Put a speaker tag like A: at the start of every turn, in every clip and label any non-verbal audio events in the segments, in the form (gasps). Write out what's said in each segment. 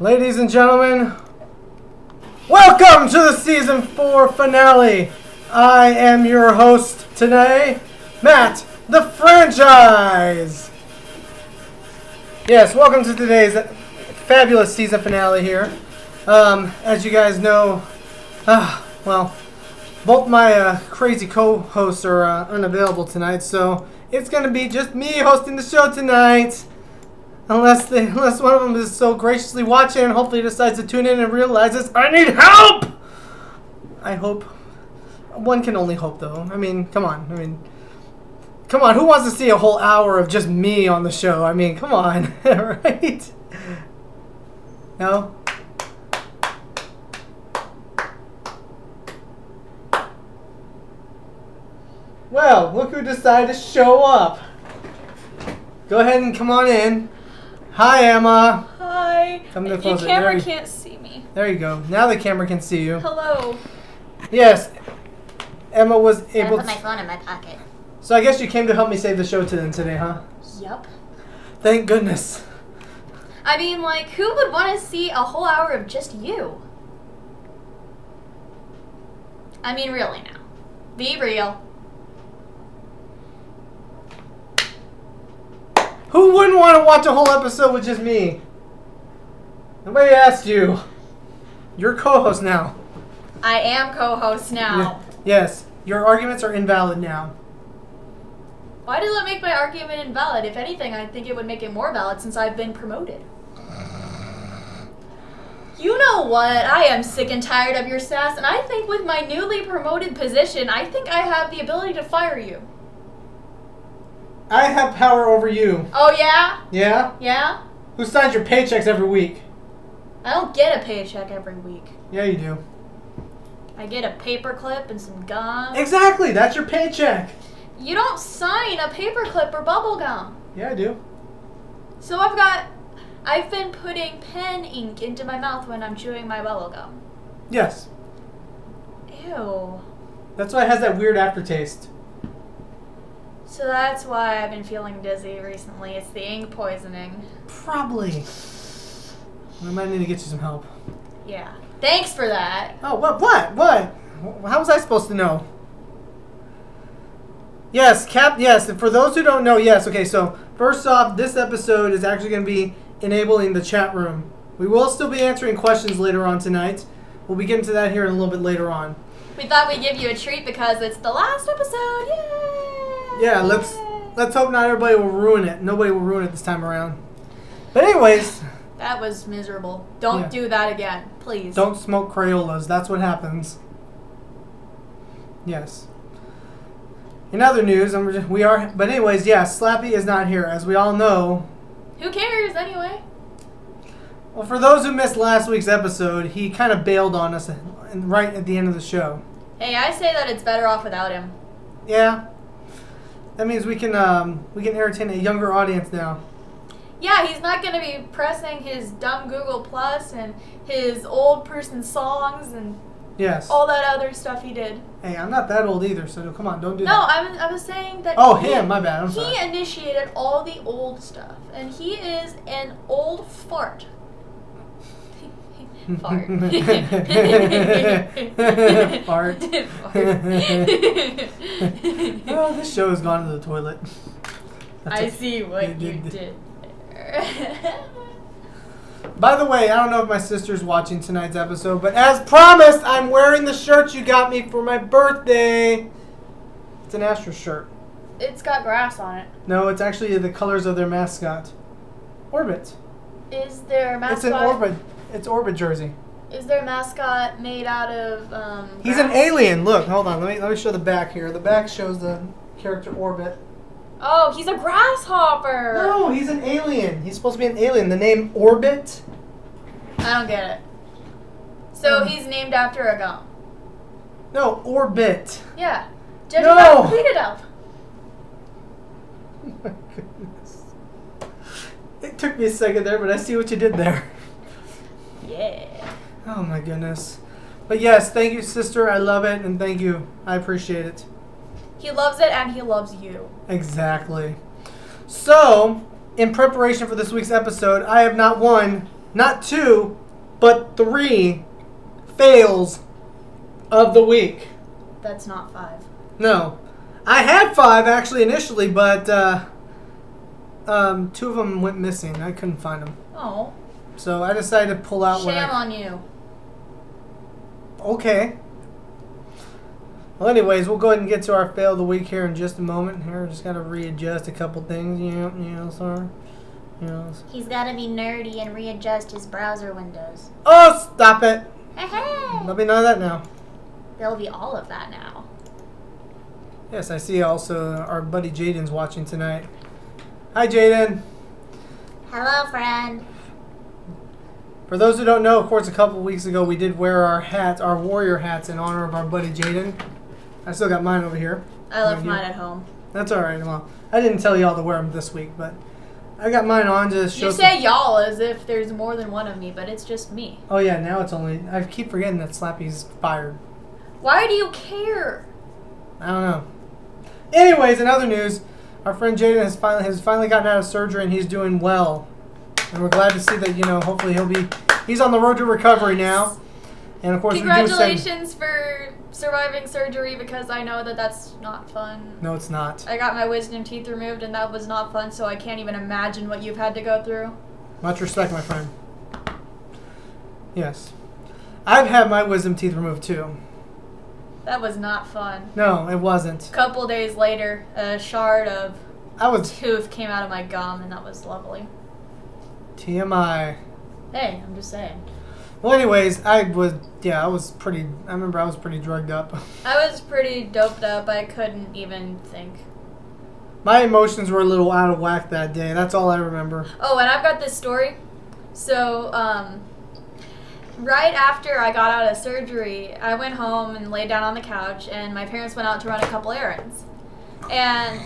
A: Ladies and gentlemen, welcome to the season four finale. I am your host today, Matt, the Franchize. Yes, welcome to today's fabulous season finale here. Um, as you guys know, uh, well, both my uh, crazy co-hosts are uh, unavailable tonight, so it's gonna be just me hosting the show tonight. Unless they, unless one of them is so graciously watching and hopefully decides to tune in and realizes I need help. I hope. One can only hope, though. I mean, come on. I mean, come on. Who wants to see a whole hour of just me on the show? I mean, come on, (laughs) right? No. Well, look who decided to show up. Go ahead and come on in. Hi, Emma.
B: Hi.
A: Come to
B: the
A: closer.
B: camera
A: There
B: can't see me.
A: There you go. Now the camera can see you.
B: Hello.
A: Yes, Emma was
C: I
A: able
C: put my phone in my pocket.
A: So I guess you came to help me save the show to today, huh?
B: Yep.
A: Thank goodness.
B: I mean, like, who would want to see a whole hour of just you? I mean, really now. Be real.
A: Who wouldn't want to watch a whole episode with just me? Nobody asked you. You're co-host now.
B: I am co-host now.
A: Yes, your arguments are invalid now.
B: Why does that make my argument invalid? If anything, I think it would make it more valid since I've been promoted. You know what? I am sick and tired of your sass, and I think with my newly promoted position, I think I have the ability to fire you.
A: I have power over you.
B: Oh, yeah?
A: Yeah?
B: Yeah?
A: Who signs your paychecks every week?
B: I don't get a paycheck every week.
A: Yeah, you do.
B: I get a paperclip and some gum.
A: Exactly. That's your paycheck.
B: You don't sign a paperclip or bubble gum.
A: Yeah, I do.
B: So I've got. I've been putting pen ink into my mouth when I'm chewing my bubble gum.
A: Yes.
B: Ew.
A: That's why it has that weird aftertaste.
B: So that's why I've been feeling dizzy recently. It's the ink poisoning.
A: Probably. We might need to get you some help.
B: Yeah. Thanks for that.
A: Oh, what? What? What? How was I supposed to know? Yes, Cap. Yes, and for those who don't know, yes. Okay, so first off, this episode is actually going to be enabling the chat room. We will still be answering questions later on tonight. We'll be getting to that here in a little bit later on.
B: We thought we'd give you a treat because it's the last episode. Yay!
A: Yeah, let's let's hope not everybody will ruin it. Nobody will ruin it this time around. But anyways,
B: That was miserable. Don't
A: Yeah.
B: do that again, please.
A: don't smoke Crayolas. That's what happens. Yes. In other news, just, we are. But anyways, yes, Slappy is not here, as we all know.
B: Who cares anyway?
A: Well, for those who missed last week's episode, he kind of bailed on us right at the end of the show.
B: Hey, I say that it's better off without him.
A: Yeah. That means we can um, we can entertain a younger audience now.
B: Yeah, he's not gonna be pressing his dumb Google Plus and his old person songs and
A: Yes.
B: all that other stuff he did.
A: Hey, I'm not that old either, so come on, don't do
B: No,
A: that.
B: I was I was saying that.
A: Oh,
B: he,
A: him. My bad. I'm
B: He
A: sorry.
B: initiated all the old stuff, and he is an old fart. (laughs) fart.
A: Fart. oh, this show has gone to the toilet. That's
B: I
A: a-
B: see what you
A: did-
B: did there.
A: By the way, I don't know if my sister's watching tonight's episode, but as promised, I'm wearing the shirt you got me for my birthday. It's an Astro shirt.
B: it's got grass on it.
A: No, it's actually the colors of their mascot. Orbit.
B: Is their mascot?
A: It's an Orbit. It's Orbit jersey.
B: Is their mascot made out of? Um,
A: He's an alien. Look, hold on. Let me let me show the back here. The back shows the character Orbit.
B: Oh, he's a grasshopper.
A: No, he's an alien. He's supposed to be an alien. The name Orbit.
B: I don't get it. So
A: Um.
B: he's named after a gum.
A: No, Orbit.
B: Yeah. Judge
A: No.
B: no. clean it up.
A: Oh my goodness. It took me a second there, but I see what you did there.
B: Yeah.
A: Oh my goodness. But yes, thank you, sister. I love it, and thank you. I appreciate it.
B: He loves it and he loves you.
A: Exactly. So, in preparation for this week's episode, I have not one, not two, but three fails of the week.
B: That's not five.
A: No, I had five actually initially, but uh, um, two of them went missing. I couldn't find them,
B: Oh,
A: so I decided to pull out what
B: shame
A: I.
B: on you.
A: Okay. Well, anyways, we'll go ahead and get to our fail of the week here in just a moment. Here, just gotta readjust a couple things. You know, you know, sorry. You know.
C: He's gotta be nerdy and readjust his browser windows.
A: Oh, stop it!
C: Hey!
A: Let me know that now.
B: There'll be all of that now.
A: Yes, I see. Also, uh, our buddy Jaden's watching tonight. Hi, Jaden.
C: Hello, friend.
A: For those who don't know, of course, a couple weeks ago we did wear our hats, our warrior hats, in honor of our buddy Jaden. I still got mine over here.
B: I left mine at home.
A: That's all right. Well, I didn't tell y'all to wear them this week, but I got mine on to show.
B: You say y'all as if there's more than one of me, but it's just me.
A: Oh yeah, now it's only. I keep forgetting that Slappy's fired.
B: Why do you care?
A: I don't know. Anyways, in other news, our friend Jaden has finally has finally gotten out of surgery and he's doing well, and we're glad to see that you know. Hopefully, he'll be. He's on the road to recovery now, and of course.
B: Congratulations for surviving surgery because I know that that's not fun.
A: No, it's not.
B: I got my wisdom teeth removed and that was not fun, so I can't even imagine what you've had to go through.
A: Much respect, my friend. Yes, I've had my wisdom teeth removed too.
B: That was not fun.
A: No, it wasn't.
B: A couple days later, a shard of
A: I was
B: tooth came out of my gum, and that was lovely.
A: TMI.
B: Hey, I'm just saying.
A: Well, anyways, I was yeah, I was pretty. I remember I was pretty drugged up. (laughs)
B: I was pretty doped up. I couldn't even think.
A: My emotions were a little out of whack that day. That's all I remember.
B: Oh, and I've got this story. So, um, right after I got out of surgery, I went home and laid down on the couch, and my parents went out to run a couple errands. And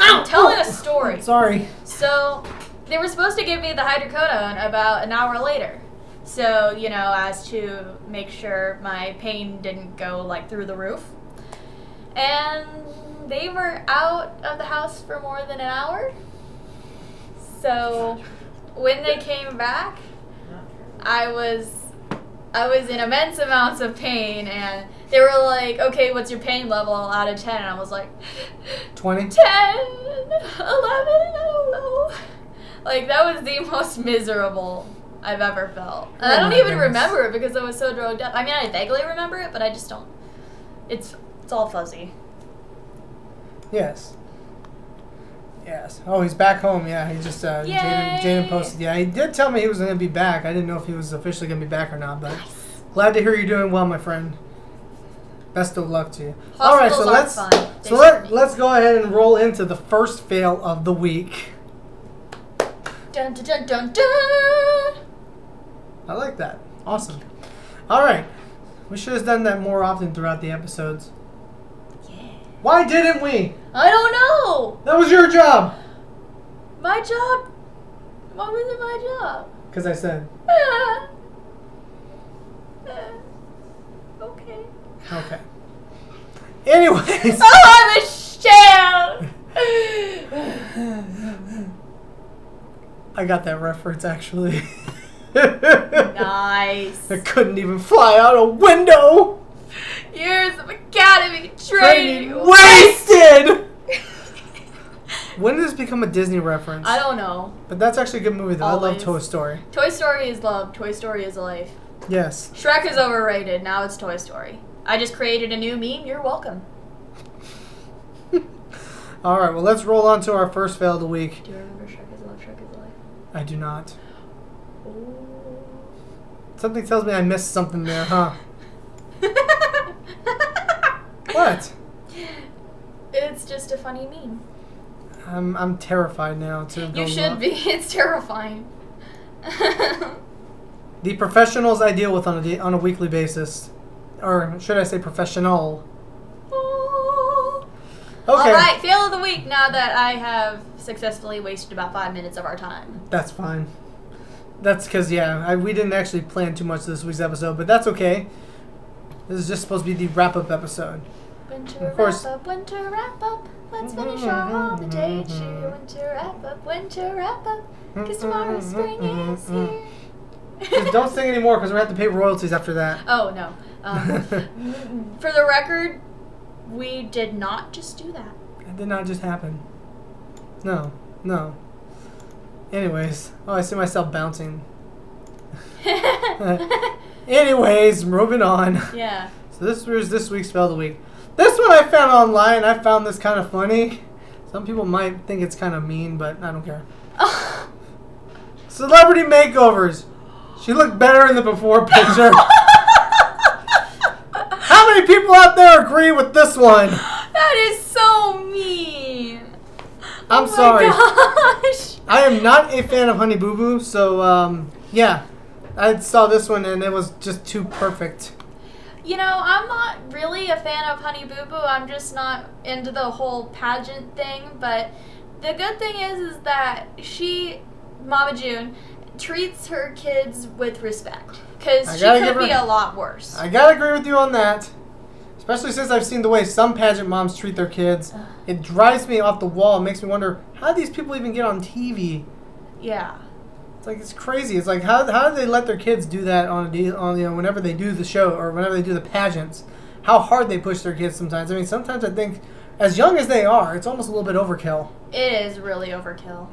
B: I'm telling a story.
A: Sorry.
B: So they were supposed to give me the hydrocodone about an hour later. So, you know, as to make sure my pain didn't go like through the roof. And they were out of the house for more than an hour. So when they came back, I was I was in immense amounts of pain and they were like, "Okay, what's your pain level out of 10?" And I was like,
A: 20?
B: 10, 11, I don't know. Like, that was the (laughs) most miserable I've ever felt. And I
A: Oh
B: don't even
A: goodness.
B: remember it because I was so drugged up. I mean, I vaguely remember it, but I just don't. It's it's all fuzzy.
A: Yes. Yes. Oh, he's back home. Yeah, he just uh, Jaden, Jaden posted. Yeah, he did tell me he was going to be back. I didn't know if he was officially going to be back or not, but glad to hear you're doing well, my friend. Best of luck to you. All right, so let's
B: aren't fun. They
A: so let, let's go ahead and roll into the first fail of the week.
B: Dun dun dun dun dun!
A: I like that. Awesome. All right. We should have done that more often throughout the episodes.
B: Yeah.
A: Why didn't we?
B: I don't know!
A: That was your job.
B: My job. What was it my job?
A: Because I said.
B: Ah. (laughs) Ah. okay.
A: Okay. Anyways.
B: Oh, I'm a shell!
A: I got that reference actually.
B: nice. (laughs)
A: I couldn't even fly out a window.
B: Years of academy
A: Training
B: training.
A: wasted. (laughs) When did this become a Disney reference?
B: I don't know.
A: But that's actually a good movie though. I love Toy Story.
B: Toy Story is love. Toy Story is life.
A: Yes.
B: Shrek is overrated. Now it's Toy Story. I just created a new meme. You're welcome. (laughs)
A: All right. Well, let's roll on to our first fail of the week.
B: Do you remember Shrek is love? Shrek is life.
A: I do not.
B: Oh.
A: Something tells me I missed something there, huh? (laughs) What?
B: It's just a funny meme.
A: I'm I'm terrified now to
B: You should
A: look.
B: be. (laughs) It's terrifying. (laughs)
A: The professionals I deal with on a on a weekly basis, or should I say professional? Okay,
B: All right, fail of the week. Now that I have successfully wasted about five minutes of our time.
A: that's fine. That's because yeah, I, we didn't actually plan too much this week's episode, but that's okay. This is just supposed to be the wrap up episode.
B: Winter
A: Of course.
B: wrap up. Winter wrap up. Let's finish our mm-hmm, mm-hmm, holiday mm-hmm. cheer. Winter wrap up, winter wrap up. Cause tomorrow spring is here.
A: Just don't sing anymore because we're have to pay royalties after that.
B: Oh no. Um, (laughs) for the record, we did not just do that.
A: It did not just happen. No, no. Anyways, oh, I see myself bouncing. (laughs) Anyways, moving on.
B: yeah.
A: So this was this week's spell of the week. This one I found online. I found this kind of funny. Some people might think it's kind of mean, but I don't care. (laughs) Celebrity makeovers. She looked better in the before picture. (laughs) How many people out there agree with this one?
B: that is so mean.
A: I'm
B: oh my
A: sorry.
B: Gosh.
A: I am not a fan of Honey Boo Boo, so um, yeah, I saw this one and it was just too perfect.
B: You know, I'm not really a fan of Honey Boo Boo. I'm just not into the whole pageant thing. But the good thing is, is that she, Mama June, treats her kids with respect. Because she could be a lot worse.
A: I gotta agree with you on that. Especially since I've seen the way some pageant moms treat their kids. It drives me off the wall. It makes me wonder how do these people even get on TV?
B: Yeah.
A: It's like it's crazy. It's like how, how do they let their kids do that on a deal on you know whenever they do the show or whenever they do the pageants? How hard they push their kids sometimes. I mean, sometimes I think as young as they are, it's almost a little bit overkill.
B: It is really overkill.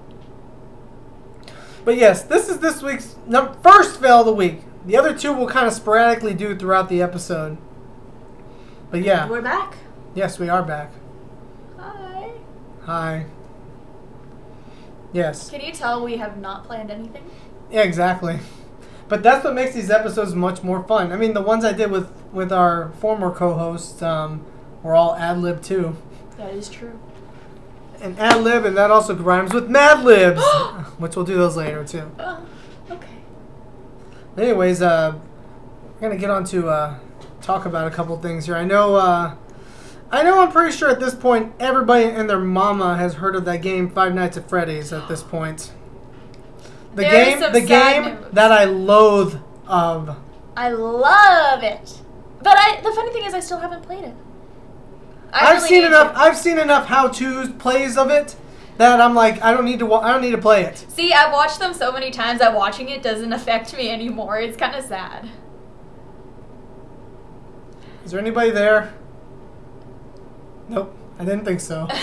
A: But yes, this is this week's num- first fail of the week. The other two we'll kind of sporadically do throughout the episode. But yeah,
B: We're back.
A: yes, we are back.
B: Hi.
A: Yes.
B: Can you tell we have not planned anything?
A: Yeah, exactly. But that's what makes these episodes much more fun. I mean, the ones I did with with our former co-hosts um, were all ad lib too,
B: That is true.
A: and ad lib, and that also rhymes with Mad Libs, (gasps) which we'll do those later too.
B: Oh, okay.
A: Anyways, uh, we're gonna get on to uh, talk about a couple things here. I know, uh, I know, I'm pretty sure at this point everybody and their mama has heard of that game Five Nights at Freddy's. At this point, the
B: There
A: game, the game
B: news.
A: that I loathe of.
B: I love it. But I the funny thing is I still haven't played it. I
A: I've
B: really
A: seen enough. I've seen enough how-to plays of it that I'm like, I don't need to. Wa- I don't need to play it.
B: See, I've watched them so many times that watching it doesn't (laughs) affect me anymore. It's kind of sad.
A: Is there anybody there? Nope, I didn't think so. (laughs)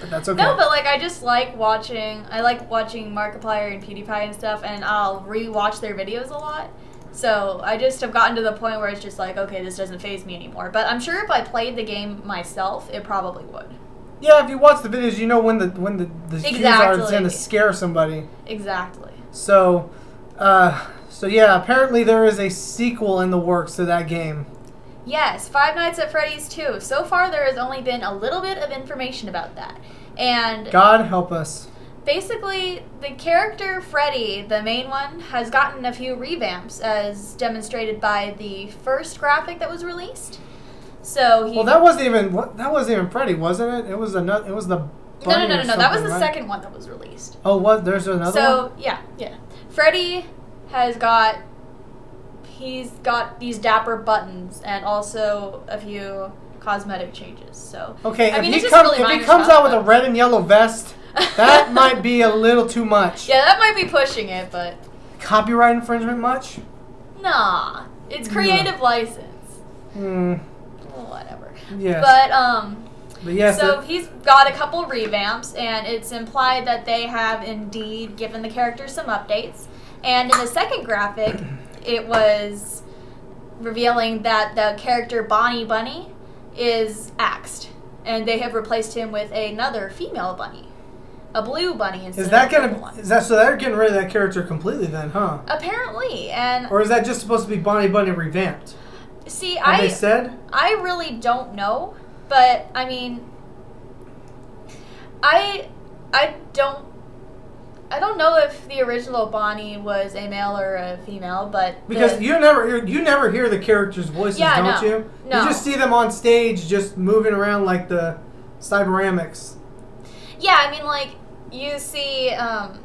A: But that's okay.
B: No, but like I just like watching. I like watching Markiplier and PewDiePie and stuff, and I'll rewatch their videos a lot. So I just have gotten to the point where it's just like, okay, this doesn't phase me anymore. But I'm sure if I played the game myself, it probably would.
A: Yeah, if you watch the videos, you know when the when the the cues are going to scare somebody.
B: Exactly.
A: So, uh, so yeah, apparently there is a sequel in the works to that game.
B: Yes, Five Nights at Freddy's 2. So far, there has only been a little bit of information about that. And
A: God help us.
B: basically, the character Freddy, the main one, has gotten a few revamps, as demonstrated by the first graphic that was released. So he.
A: Well, that wasn't even that wasn't even Freddy, wasn't it? It was another. It was the.
B: no, no, no, no, no. That was the
A: right?
B: second one that was released.
A: Oh, what? There's another
B: so
A: one.
B: yeah, yeah. Freddy has got he's got these dapper buttons and also a few cosmetic changes. So
A: Okay,
B: I
A: if
B: mean,
A: he
B: it's just
A: comes
B: really
A: if he comes out with a red and yellow vest, that (laughs) might be a little too much.
B: yeah, that might be pushing it, but
A: Copyright infringement much?
B: nah, it's creative license.
A: Hmm.
B: Whatever.
A: Yes.
B: But um.
A: But yes.
B: so he's got a couple revamps, and it's implied that they have indeed given the characters some updates. And in the second graphic, it was revealing that the character Bonnie Bunny is axed, and they have replaced him with another female bunny, a blue bunny instead
A: is that
B: of
A: gonna
B: one.
A: is that so they're getting rid of that character completely then, huh?
B: Apparently, and
A: Or is that just supposed to be Bonnie Bunny revamped?
B: see,
A: Have they
B: I
A: said?
B: I really don't know, but I mean, I I don't I don't know if the original Bonnie was a male or a female, but
A: Because
B: the-
A: you never you never hear the characters' voices,
B: Yeah,
A: don't
B: no.
A: you?
B: No.
A: You just see them on stage just moving around like the cyberamics.
B: yeah, I mean like you see um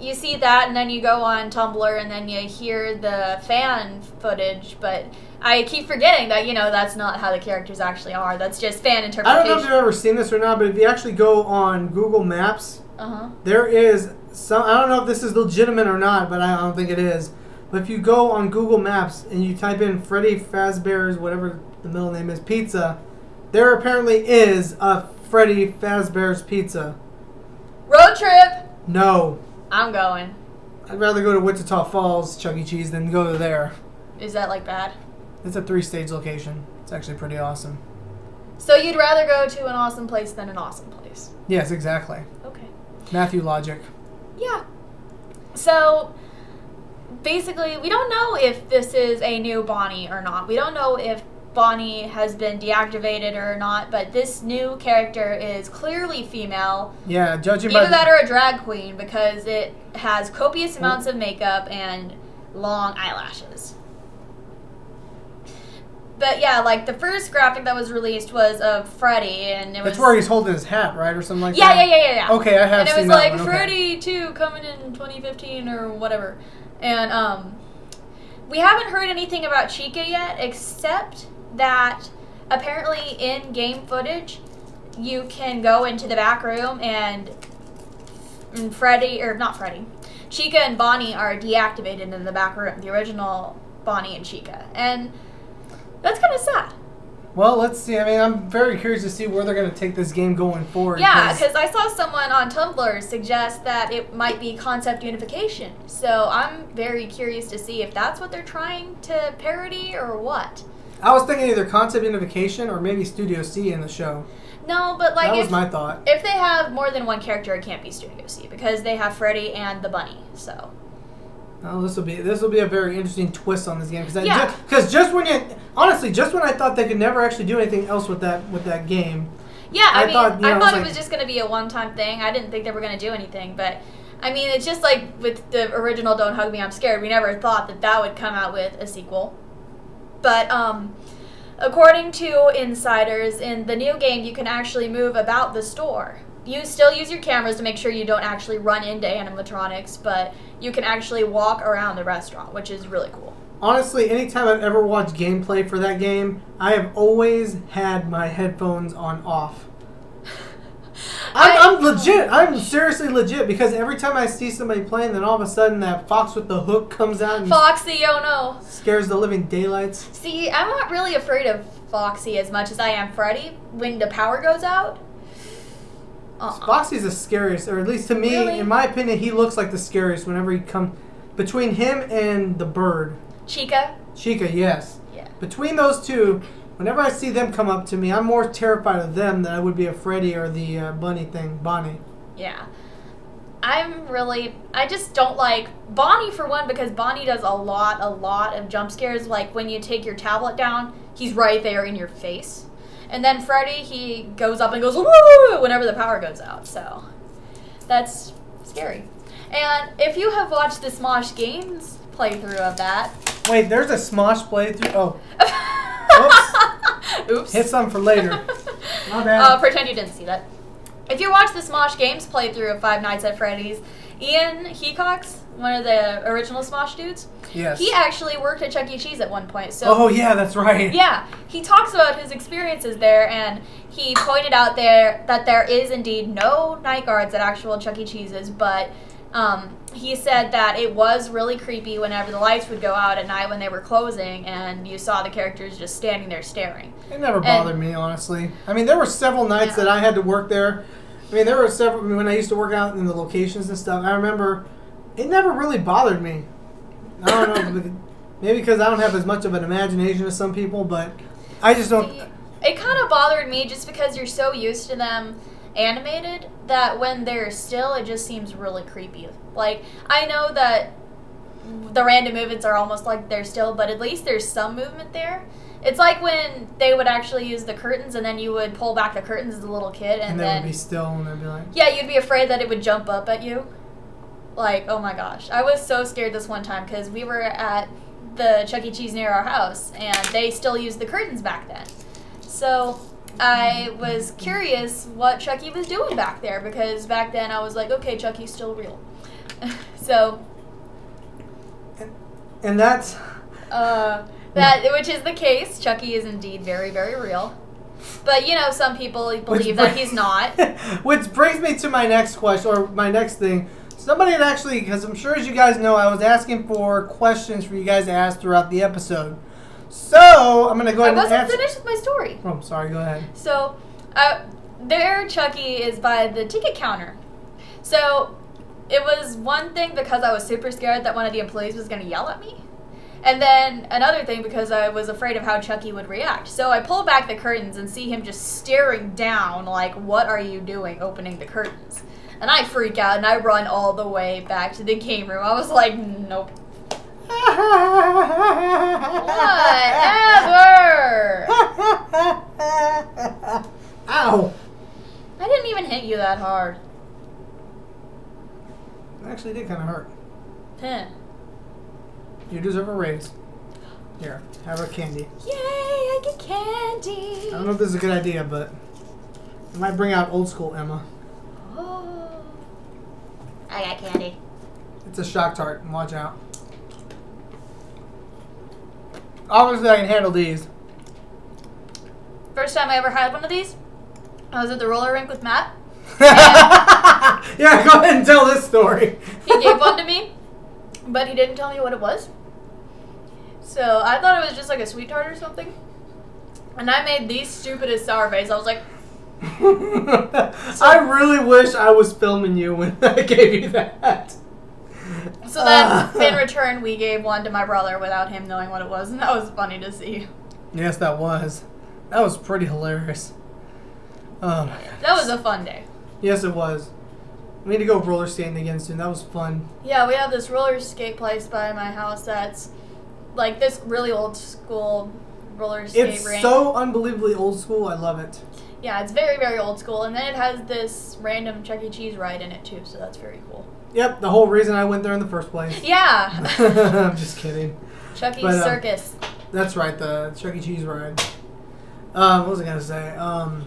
B: you see that, and then you go on Tumblr, and then you hear the fan footage. But I keep forgetting that you know that's not how the characters actually are. That's just fan interpretation.
A: I don't know if you've ever seen this or not, but if you actually go on Google Maps,
B: uh huh.
A: there is some. I don't know if this is legitimate or not, but I don't think it is. But if you go on Google Maps and you type in Freddy Fazbear's whatever the middle name is pizza, there apparently is a Freddy Fazbear's pizza.
B: Road trip.
A: No,
B: I'm going.
A: I'd rather go to Wichita Falls Chuck E. Cheese than go to there.
B: Is that like bad?
A: It's a three-stage location. It's actually pretty awesome.
B: So you'd rather go to an awesome place than an awesome place?
A: Yes, exactly. Matthew Logic.
B: Yeah. So basically, we don't know if this is a new Bonnie or not. We don't know if Bonnie has been deactivated or not, but this new character is clearly female.
A: Yeah, judging by
B: Either
A: the-
B: that or a drag queen because it has copious amounts of makeup and long eyelashes. But yeah, like the first graphic that was released was of Freddy, and it was
A: That's where he's holding his hat, right, or something like
B: yeah,
A: that.
B: yeah, yeah, yeah, yeah.
A: Okay, I have
B: and it was like
A: one, okay.
B: Freddy 2 coming in 2015 or whatever. And um we haven't heard anything about Chica yet except that apparently in game footage you can go into the back room and, and Freddy or not Freddy. Chica and Bonnie are deactivated in the back room, the original Bonnie and Chica. And that's kind of sad.
A: Well, let's see. I mean, I'm very curious to see where they're going to take this game going forward.
B: Yeah, because I saw someone on Tumblr suggest that it might be concept unification. So I'm very curious to see if that's what they're trying to parody or what.
A: I was thinking either concept unification or maybe Studio C in the show.
B: No, but like
A: that was my thought.
B: if they have more than one character, it can't be Studio C because they have Freddy and the bunny. So
A: Oh, this will be this will be a very interesting twist on this game because
B: Yeah.
A: just, just when you honestly just when I thought they could never actually do anything else with that with that game.
B: yeah, I,
A: I
B: mean,
A: thought, you
B: I
A: know,
B: thought
A: it's
B: it
A: like-
B: was just gonna be a one-time thing. I didn't think they were gonna do anything, but I mean, it's just like with the original "Don't Hug Me, I'm Scared." We never thought that that would come out with a sequel. But um, according to insiders, in the new game, you can actually move about the store. You still use your cameras to make sure you don't actually run into animatronics, but you can actually walk around the restaurant, which is really cool.
A: Honestly, anytime I've ever watched gameplay for that game, I have always had my headphones on off. (laughs)
B: I-
A: I'm, I'm legit. I'm seriously legit because every time I see somebody playing, then all of a sudden that fox with the hook comes out and
B: Foxy, oh no.
A: scares the living daylights.
B: See, I'm not really afraid of Foxy as much as I am Freddy when the power goes out. Uh-uh.
A: Foxy's the scariest, or at least to me,
B: Really?
A: in my opinion, he looks like the scariest whenever he comes. Between him and the bird,
B: Chica?
A: Chica, yes.
B: Yeah.
A: Between those two, whenever I see them come up to me, I'm more terrified of them than I would be of Freddy or the uh, bunny thing, Bonnie.
B: Yeah. I'm really I just don't like Bonnie for one because Bonnie does a lot a lot of jump scares like when you take your tablet down, he's right there in your face. And then Freddy, he goes up and goes woo whenever the power goes out. So that's scary. And if you have watched the Smosh Games playthrough of that,
A: Wait, there's a Smosh playthrough. Oh, (laughs)
B: Oops.
A: hit some for later. (laughs) My bad.
B: Uh, pretend you didn't see that. If you watch the Smosh Games playthrough of Five Nights at Freddy's, Ian Hecox, one of the original Smosh dudes,
A: yes.
B: he actually worked at Chuck E. Cheese at one point. So
A: oh yeah, that's right.
B: yeah, he talks about his experiences there, and he pointed out there that there is indeed no night guards at actual Chuck E. Cheese's, but um, he said that it was really creepy whenever the lights would go out at night when they were closing, and you saw the characters just standing there staring.
A: It never bothered me, honestly. I mean, there were several nights
B: Yeah.
A: that I had to work there. I mean, there were several I mean, when I used to work out in the locations and stuff. I remember it never really bothered me. I don't know, maybe because I don't have as much of an imagination as some people, but I just don't.
B: It kind of bothered me just because you're so used to them animated that when they're still, it just seems really creepy. Like, I know that the random movements are almost like they're still, but at least there's some movement there. It's like when they would actually use the curtains and then you would pull back the curtains as a little kid and,
A: And they
B: then.
A: would be still, and they'd be like,
B: Yeah, you'd be afraid that it would jump up at you. Like, oh my gosh. I was so scared this one time because we were at the Chuck E. Cheese near our house and they still used the curtains back then. So, I was curious what Chucky was doing back there because back then I was like, okay, Chucky's still real. (laughs) so,
A: And that's
B: uh, that which is the case. Chucky is indeed very, very real. But you know, some people believe that he's not. (laughs)
A: Which brings me to my next question, or my next thing. Somebody had actually, because I'm sure as you guys know, I was asking for questions for you guys to ask throughout the episode. So I'm gonna go ahead I
B: wasn't
A: answer.
B: finished with my story.
A: Oh, sorry. Go ahead.
B: So, uh, there, Chucky is by the ticket counter. So, it was one thing because I was super scared that one of the employees was going to yell at me. And then another thing because I was afraid of how Chucky would react. So I pull back the curtains and see him just staring down, like, what are you doing opening the curtains? And I freak out and I run all the way back to the game room. I was like, nope. Whatever! (laughs)
A: Ow!
B: I didn't even hit you that hard.
A: It actually did kind of hurt.
B: Huh.
A: You deserve a raise. Here, have a candy.
B: Yay, I get candy.
A: I don't know if this is a good idea, but it might bring out old school Emma.
B: Oh.
C: I got candy.
A: It's a shock tart. Watch out. Obviously, I can handle these.
B: First time I ever had one of these, I was at the roller rink with Matt. (laughs)
A: yeah, go ahead and tell this story.
B: He gave one to (laughs) me, but he didn't tell me what it was. So I thought it was just like a sweet tart or something. And I made the stupidest sour face. I was like, (laughs)
A: I really wish I was filming you when (laughs) I gave you that.
B: so then
A: Ah.
B: in return, we gave one to my brother without him knowing what it was. And that was funny to see.
A: Yes, that was. That was pretty hilarious. Oh my god.
B: That was a fun day.
A: Yes, it was. We need to go roller skating again soon. That was fun.
B: Yeah, we have this roller skate place by my house that's like this really old school roller skate
A: It's
B: rink.
A: so unbelievably old school. I love it.
B: yeah, it's very very old school, and then it has this random Chuck E. Cheese ride in it too, so that's very cool.
A: Yep, the whole reason I went there in the first place. (laughs)
B: Yeah, (laughs)
A: I'm just kidding.
B: Chuck E.
A: But, uh,
B: Circus.
A: That's right, the Chuck E. Cheese ride. Um, what was I gonna say? Um,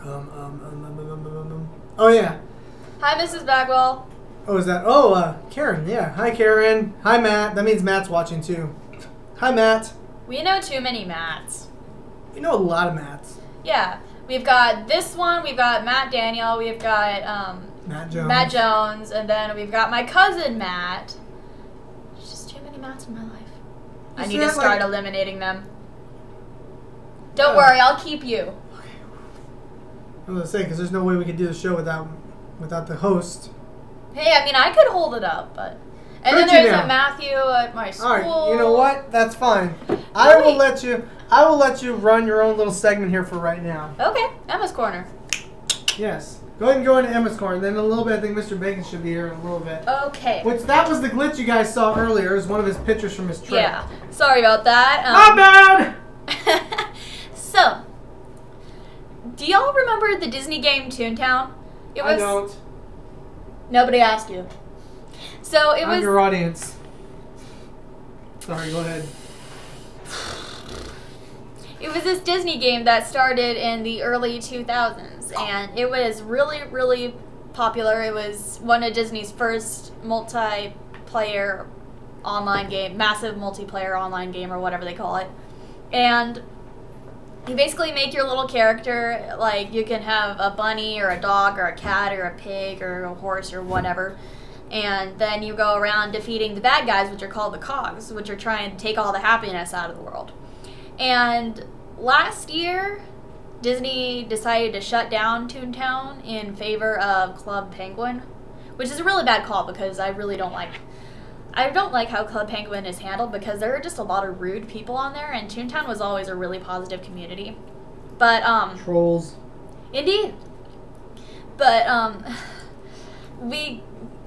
A: um, um, um, um, um, um, um, um. Oh yeah.
B: Hi, Mrs. Bagwell.
A: Oh, is that? Oh, uh, Karen. Yeah. Hi, Karen. Hi, Matt. That means Matt's watching too. Hi, Matt.
B: We know too many Matts.
A: We know a lot of Matts.
B: Yeah, we've got this one. We've got Matt Daniel. We've got um,
A: Matt Jones.
B: Matt Jones, and then we've got my cousin Matt. There's just too many Matts in my life. I need to start
A: like-
B: eliminating them. Don't
A: Yeah.
B: worry, I'll keep you.
A: I was gonna say because there's no way we could do the show without without the host.
B: Hey, I mean, I could hold it up, but. And then there's a Matthew at my school.
A: All right. You know what? That's fine. I will
B: Wait.
A: let you. I will let you run your own little segment here for right now.
B: Okay, Emma's Corner.
A: Yes. Go ahead and go into Emma's corner. Then in a little bit, I think Mr. Bacon should be here in a little bit.
B: Okay.
A: Which that was the glitch you guys saw earlier. Is one of his pictures from his trip.
B: Yeah, sorry about that.
A: My
B: Um,
A: bad. (laughs)
B: so, do y'all remember the Disney game Toontown? It
A: I
B: was
A: don't.
B: Nobody asked you. So it
A: I'm
B: was
A: your audience. Sorry. Go ahead.
B: it was this Disney game that started in the early 2000s, and it was really really popular. It was one of Disney's first multiplayer online game, massive multiplayer online game, or whatever they call it, and you basically make your little character like you can have a bunny or a dog or a cat or a pig or a horse or whatever. And then you go around defeating the bad guys which are called the cogs which are trying to take all the happiness out of the world. And last year disney decided to shut down toontown in favor of club penguin which is a really bad call because i really don't like I don't like how Club Penguin is handled because there are just a lot of rude people on there, and Toontown was always a really positive community. But um,
A: Trolls.
B: indeed. But um, we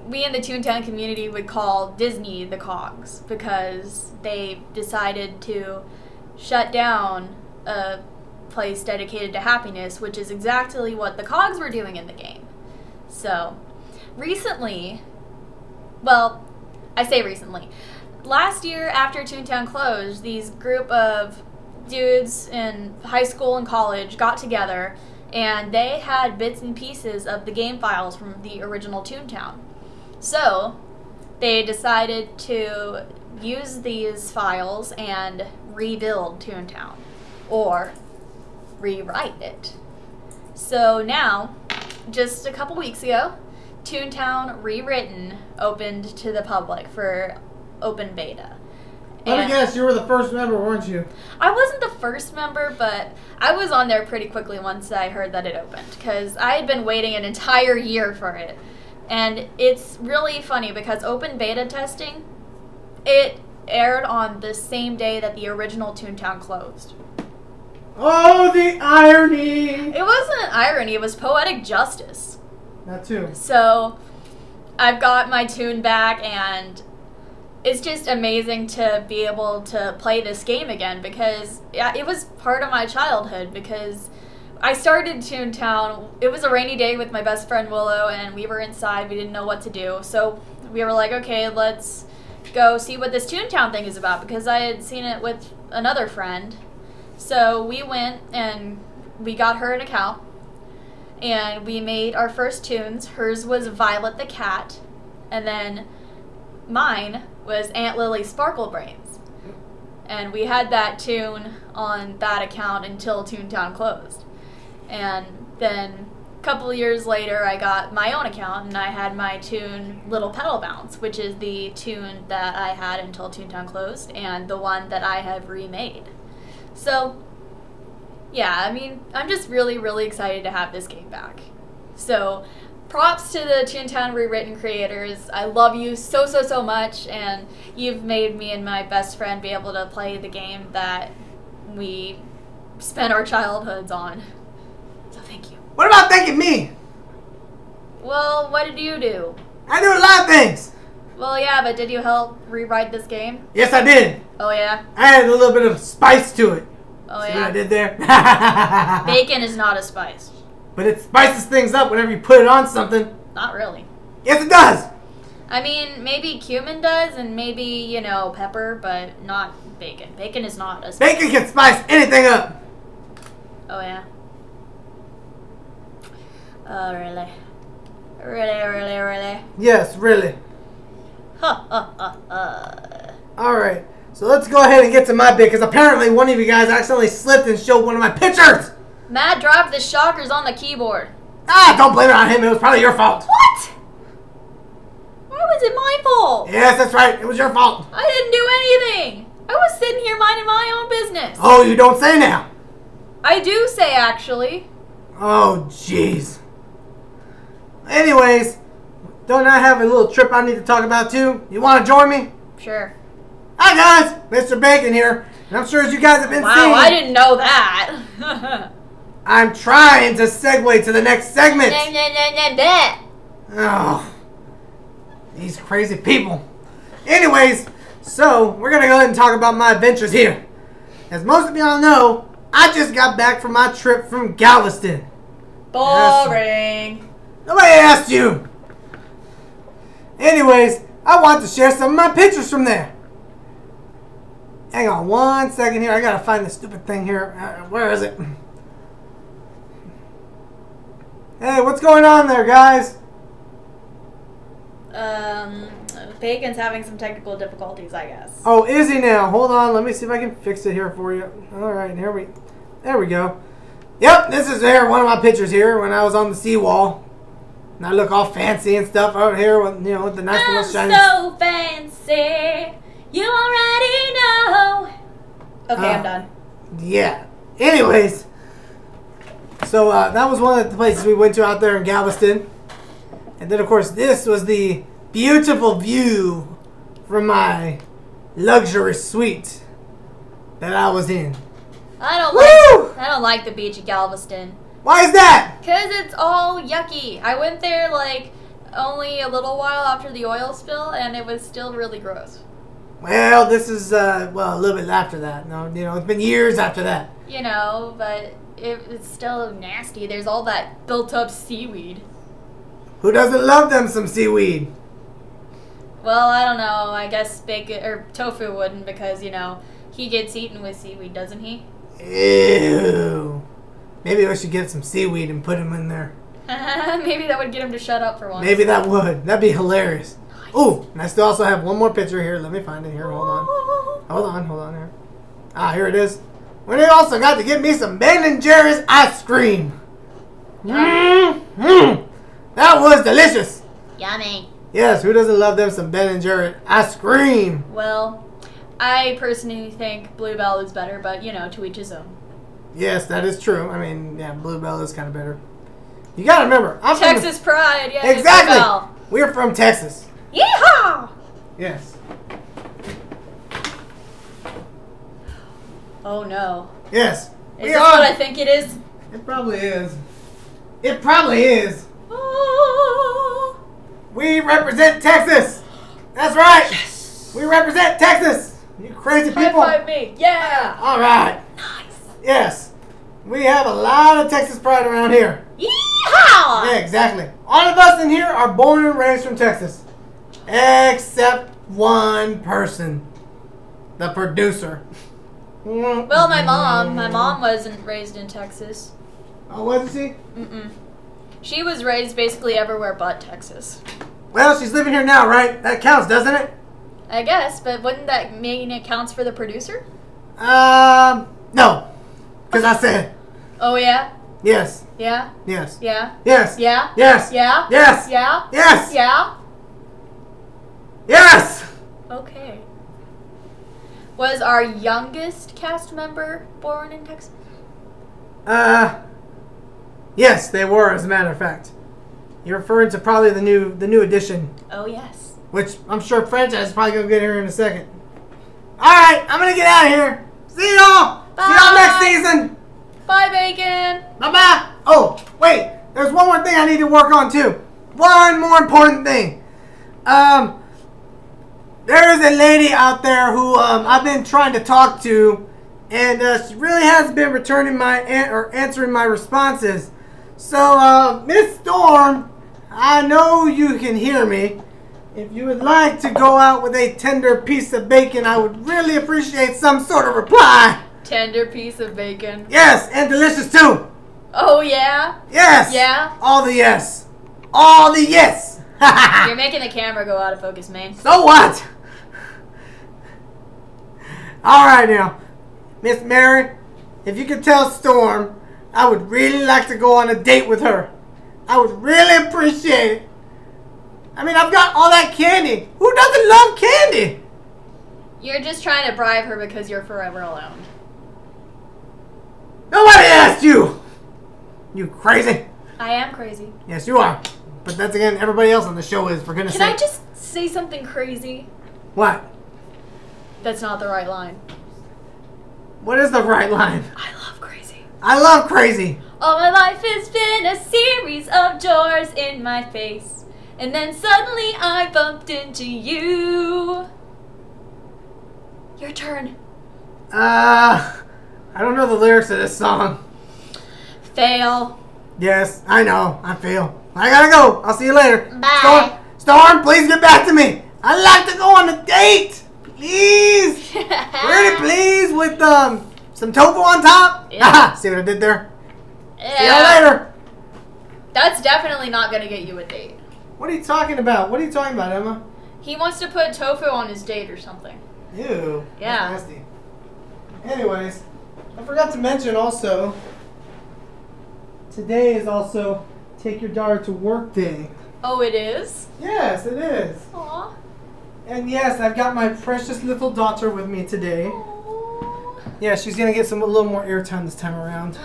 B: we in the Toontown community would call Disney the Cogs because they decided to shut down a place dedicated to happiness, which is exactly what the Cogs were doing in the game. So, recently, well, I say recently. Last year, after Toontown closed, these group of dudes in high school and college got together and they had bits and pieces of the game files from the original Toontown. So they decided to use these files and rebuild Toontown or rewrite it. So now, just a couple weeks ago, Toontown Rewritten opened to the public for open beta.
A: Let me guess, you were the first member, weren't you?
B: I wasn't the first member, but I was on there pretty quickly once I heard that it opened because I had been waiting an entire year for it. And it's really funny because open beta testing, it aired on the same day that the original Toontown closed.
A: Oh, the irony!
B: It wasn't irony, it was poetic justice.
A: That too.
B: So I've got my toon back and it's just amazing to be able to play this game again because it was part of my childhood because I started Toontown. It was a rainy day with my best friend Willow and we were inside. We didn't know what to do. So we were like, okay, let's go see what this Toontown thing is about because I had seen it with another friend. So we went and we got her an account and we made our first toons. Hers was Violet the Cat, and then mine was Aunt Lily Sparkle Brains. And we had that toon on that account until Toontown closed. And then a couple years later, I got my own account and I had my toon Little Pedal Bounce, which is the toon that I had until Toontown closed and the one that I have remade. So, yeah, I mean, I'm just really, really excited to have this game back. So, props to the Toontown Rewritten creators. I love you so, so, so much, and you've made me and my best friend be able to play the game that we spent our childhoods on. So, thank you.
A: What about thanking me?
B: Well, what did you do?
A: I do a lot of things.
B: Well, yeah, but did you help rewrite this game?
A: Yes, I did.
B: Oh, yeah?
A: I added a little bit of spice to it.
B: Oh,
A: See what I
B: yeah?
A: did there? (laughs)
B: Bacon is not a spice.
A: But it spices things up whenever you put it on something.
B: Not really.
A: Yes, it does.
B: I mean, maybe cumin does, and maybe, you know, pepper, but not bacon. Bacon is not a spice.
A: Bacon can spice anything up.
B: Oh, yeah. Oh, really? Really, really, really?
A: Yes, really.
B: Ha, ha, ha, ha.
A: All right. So let's go ahead and get to my bit because apparently one of you guys accidentally slipped and showed one of my pictures.
B: Matt dropped the shockers on the keyboard.
A: Ah, don't blame it on him. It was probably your fault.
B: What? Why was it my fault?
A: Yes, that's right. It was your fault.
B: I didn't do anything. I was sitting here minding my own business.
A: Oh, you don't say now.
B: I do say, actually.
A: Oh, jeez. Anyways, don't I have a little trip I need to talk about too? You want to join me?
B: Sure.
A: Hi guys, Mr. Bacon here, and I'm sure as you guys have been
B: Wow,
A: seeing,
B: I didn't know that. (laughs)
A: I'm trying to segue to the next segment. Oh, these crazy people. Anyways, so we're gonna go ahead and talk about my adventures here. As most of y'all know, I just got back from my trip from Galveston.
B: Boring.
A: Nobody asked you. Anyways, I want to share some of my pictures from there. Hang on one second here. I gotta find the stupid thing here. Uh, where is it? Hey, what's going on there, guys?
B: Um, Bacon's having some technical difficulties, I guess.
A: Oh, is he now? Hold on. Let me see if I can fix it here for you. All right, here we, there we go. Yep, this is here one of my pictures here when I was on the seawall. And I look all fancy and stuff out here with you know with the nice little
B: I'm
A: shiny.
B: so fancy. You already know. Okay,
A: Uh,
B: I'm done.
A: Yeah. Anyways, so uh, that was one of the places we went to out there in Galveston, and then of course this was the beautiful view from my luxury suite that I was in.
B: I don't
A: Woo!
B: like. I don't like the beach at Galveston.
A: Why is that?
B: Cause it's all yucky. I went there like only a little while after the oil spill, and it was still really gross.
A: Well, this is uh, well a little bit after that. No, you know it's been years after that.
B: You know, but it, it's still nasty. There's all that built-up seaweed.
A: Who doesn't love them some seaweed?
B: Well, I don't know. I guess bacon or tofu wouldn't because you know he gets eaten with seaweed, doesn't he?
A: Ew. Maybe I should get some seaweed and put him in there. (laughs)
B: Maybe that would get him to shut up for once.
A: Maybe that would. That'd be hilarious. Ooh, and I still also have one more picture here. Let me find it here. Hold on. Hold on, hold on here. Ah, here it is. When they also got to get me some Ben and Jerry's ice cream. Mmm, that was delicious.
C: Yummy.
A: Yes, who doesn't love them some Ben and Jerry ice cream?
B: Well, I personally think Bluebell is better, but you know, to each his own.
A: Yes, that is true. I mean, yeah, Bluebell is kind of better. You gotta remember, I'm from
B: Texas pride, yeah.
A: Exactly. We're from Texas.
B: Yeehaw!
A: Yes.
B: Oh no.
A: Yes.
B: Is
A: we
B: this what I think it is?
A: It probably is. It probably is.
B: Oh.
A: We represent Texas. That's right. We represent Texas. You crazy
B: High
A: people.
B: five me. Yeah.
A: All right.
B: Nice.
A: Yes. We have a lot of Texas pride around here.
B: Yeehaw!
A: Yeah, exactly. All of us in here are born and raised from Texas. Except one person. The producer.
B: Well, my mom. My mom wasn't raised in Texas.
A: Oh, wasn't she?
B: Mm-mm. She was raised basically everywhere but Texas.
A: Well, she's living here now, right? That counts, doesn't it?
B: I guess, but wouldn't that mean it counts for the producer?
A: Um, no. Because I said
B: Oh yeah,
A: yes,
B: yeah,
A: yes,
B: yeah,
A: yes,
B: yeah,
A: yes,
B: yeah,
A: yes,
B: yeah,
A: yes,
B: yeah.
A: Yes.
B: Okay. Was our youngest cast member born in Texas?
A: Uh, yes, they were. As a matter of fact, you're referring to probably the new the new edition,
B: Oh yes.
A: which I'm sure Franchize is probably gonna get here in a second. All right, I'm gonna get out of here. See y'all. See y'all next season.
B: Bye, bacon.
A: Bye bye. Oh, wait. There's one more thing I need to work on too. One more important thing. Um, there is a lady out there who um, I've been trying to talk to, and uh, she really has been returning my an- or answering my responses. So, uh, Miss Storm, I know you can hear me. If you would like to go out with a tender piece of bacon, I would really appreciate some sort of reply.
B: Tender piece of bacon.
A: Yes, and delicious too.
B: Oh yeah.
A: Yes.
B: Yeah?
A: All the yes. All the yes. (laughs)
B: You're making the camera go out of focus, man.
A: so what? All right now, Miss Mary, if you could tell Storm, I would really like to go on a date with her. I would really appreciate it. I mean, I've got all that candy. Who doesn't love candy?
B: You're just trying to bribe her because you're forever alone.
A: Nobody asked you. You crazy?
B: I am crazy.
A: Yes, you are. But that's again, everybody else on the show is, for goodness
B: Can
A: sake.
B: I just say something crazy?
A: What?
B: That's not the right line.
A: What is the right line?
B: I love crazy.
A: I love crazy.
B: All my life has been a series of doors in my face. And then suddenly I bumped into you. Your turn.
A: Uh, I don't know the lyrics of this song.
B: Fail.
A: Yes, I know. I feel. I gotta go. I'll see you later.
C: Bye.
A: Storm, Storm, please get back to me. I'd like to go on a date. Please. (laughs) Pretty please with um some tofu on top.
B: Yeah. (laughs)
A: see what I did there? Yeah. See you later.
B: That's definitely not gonna get you a date.
A: What are you talking about? What are you talking about, Emma?
B: He wants to put tofu on his date or something.
A: Ew.
B: Yeah.
A: Nasty. Anyways, I forgot to mention also. Today is also take your daughter to work day.
B: Oh, it is?
A: Yes, it is.
B: Aw.
A: And yes, I've got my precious little daughter with me today. Yeah, she's gonna get some a little more airtime this time around.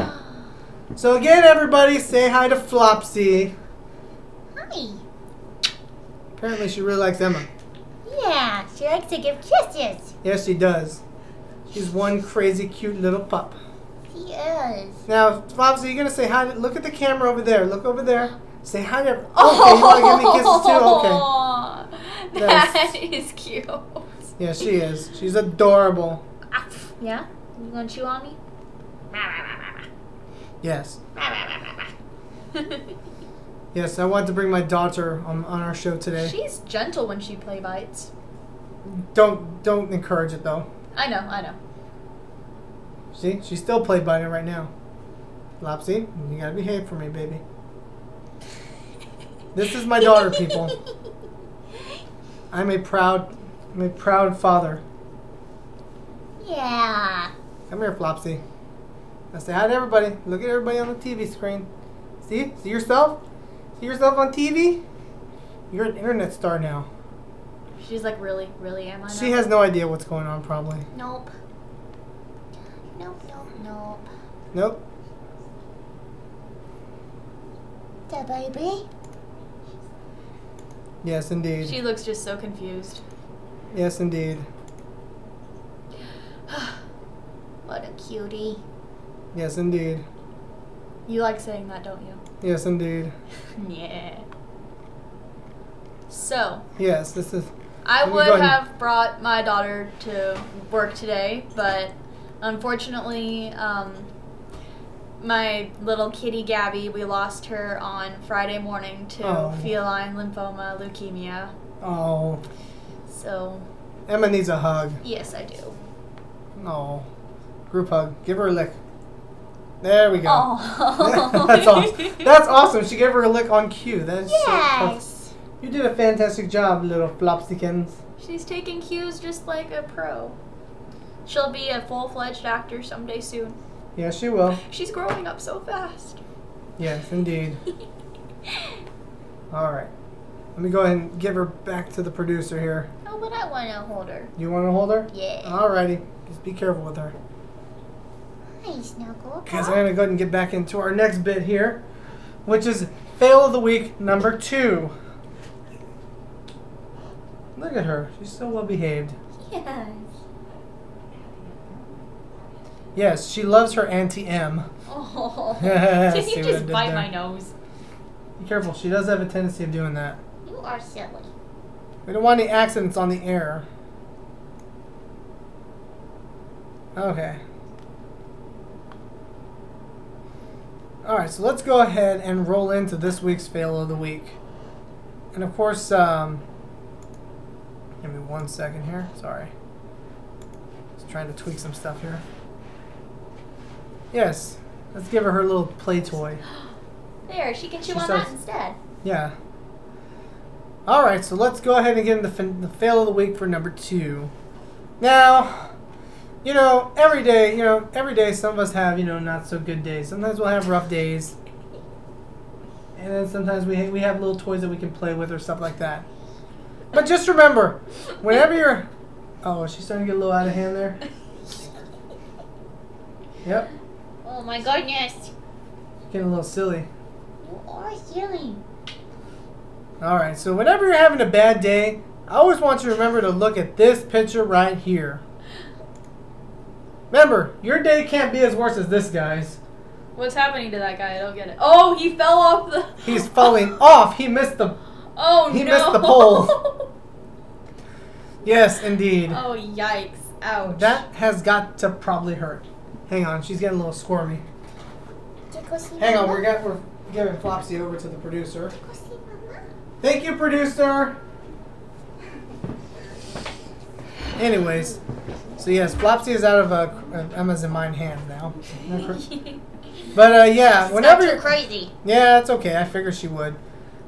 A: So again, everybody, say hi to Flopsy.
C: Hi.
A: Apparently, she really likes Emma.
C: Yeah, she likes to give kisses.
A: Yes, she does. She's one crazy, cute little pup.
C: Is.
A: Now, Flopsy, you're gonna say hi. To, look at the camera over there. Look over there. Say hi to. (laughs) Okay, you wanna give me kisses too? Okay. (laughs)
B: That is cute.
A: Yeah, she is. She's adorable.
B: Yeah? You gonna chew on me?
A: Yes. (laughs) Yes, I wanted to bring my daughter on, on our show today.
B: She's gentle when she play bites.
A: Don't don't encourage it though.
B: I know, I know.
A: See, she's still by biting right now. Flopsy, you gotta behave for me, baby. This is my daughter, people. I'm a proud, I'm a proud father.
C: Yeah.
A: Come here, Flopsy. Now say hi to everybody. Look at everybody on the TV screen. See? See yourself? See yourself on TV? You're an internet star now.
B: She's like, really, really, am I?
A: She
B: now?"
A: has no idea what's going on, probably.
C: Nope. Nope, nope, nope.
A: Nope.
C: The baby?
A: Yes, indeed.
B: She looks just so confused.
A: Yes, indeed. (sighs)
C: What a cutie.
A: Yes, indeed.
B: You like saying that, don't you?
A: Yes, indeed. (laughs)
B: yeah. So,
A: Yes, this is.
B: I would have brought my daughter to work today, but unfortunately, um, my little kitty Gabby, we lost her on Friday morning to
A: Oh.
B: feline lymphoma leukemia.
A: Oh,
B: So,
A: Emma needs a hug.
B: yes, I do.
A: No. Group hug. Give her a lick. There we go.
B: Oh, (laughs)
A: That's awesome. That's awesome. She gave her a lick on cue. That is so.
C: Yes.
A: You did a fantastic job, little flopsykins.
B: She's taking cues just like a pro. She'll be a full fledged actor someday soon.
A: Yes, she will.
B: She's growing up so fast.
A: Yes, indeed. All right. Let me go ahead and give her back to the producer here.
C: Oh, but I want to hold her.
A: You want to hold her?
C: Yeah.
A: Alrighty. Just be careful with her.
C: Hi, Snuggle.
A: Because I'm going to go ahead and get back into our next bit here, which is Fail of the Week number two. Look at her. She's so well behaved. (laughs)
C: Yes.
A: Yes, she loves her Auntie M.
B: Oh. (laughs) Did you just bite my nose?
A: Be careful. She does have a tendency of doing that.
C: You are silly.
A: We don't want any accidents on the air. Okay. Alright, so let's go ahead and roll into this week's fail of the week. And of course, um, give me one second here. Sorry. Just trying to tweak some stuff here. Yes, let's give her her little play toy. (gasps)
C: There, she can chew
A: She
C: on
A: starts-
C: that instead.
A: Yeah. All right, so let's go ahead and get into fin- the fail of the week for number two. Now, you know, every day, you know, every day some of us have, you know, not so good days. Sometimes we'll have rough days. And then sometimes we, ha- we have little toys that we can play with or stuff like that. But just remember, whenever you're. Oh, she's starting to get a little out of hand there? (laughs) Yep,
C: Oh my goodness.
A: getting a little silly.
C: You are silly.
A: All right, so whenever you're having a bad day, I always want you to remember to look at this picture right here. Remember, your day can't be as worse as this guy's.
B: What's happening to that guy? I don't get it. Oh, he fell off the. (laughs)
A: He's falling off. He missed the.
B: Oh
A: he
B: no!
A: He missed the pole. Yes, indeed.
B: oh yikes! Ouch.
A: That has got to probably hurt. Hang on, she's getting a little squirmy.
C: Did go see
A: Hang on, we're got, we're giving Flopsy over to the producer.
C: Go see Mama.
A: Thank you, producer. Anyways, so yes, Flopsy is out of uh, Emma's in mine hand now. (laughs) But uh, yeah, whenever
C: too crazy.
A: yeah, it's okay. I figured she would.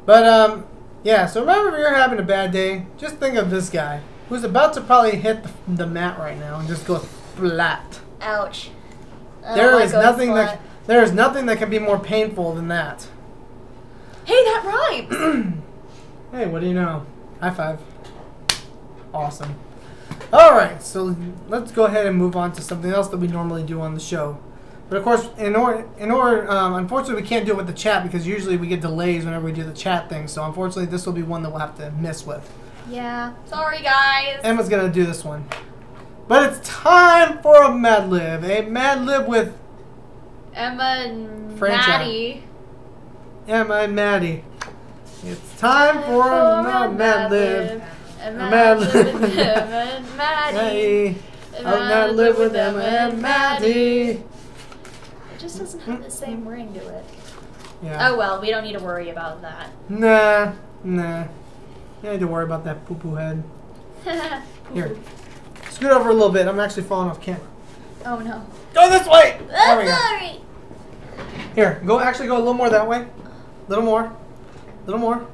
A: But um, yeah. So remember, if you're having a bad day, just think of this guy who's about to probably hit the, the mat right now and just go flat.
C: Ouch. I like
A: nothing
C: flat.
A: that there is nothing that can be more painful than that.
B: hey, that rhymes. (clears throat)
A: Hey, what do you know? High five. Awesome. All right, so let's go ahead and move on to something else that we normally do on the show. But of course, in order, in order, um, unfortunately, we can't do it with the chat because usually we get delays whenever we do the chat thing. So unfortunately, this will be one that we'll have to miss with.
B: yeah. Sorry, guys.
A: Emma's gonna do this one. But it's time for a Mad Lib. A Mad Lib with
B: Emma and
A: Franchize.
B: Maddie.
A: Emma and Maddie. It's time for another Mad Lib.
B: A
A: Mad
B: Mad
A: Lib.
B: Lib with Emma and Maddie. A
A: a Mad Lib with Emma and Maddie.
B: It just doesn't have the same ring to it.
A: Yeah.
B: Oh well, we don't need to worry about that.
A: Nah, nah. You don't need to worry about that poo poo head. (laughs) Here. Scoot over a little bit. I'm actually falling off camera.
B: Oh no.
A: Go this way. Oh, there
C: I'm
A: go.
C: sorry.
A: Here, go. Actually, go a little more that way. Little more. Little more.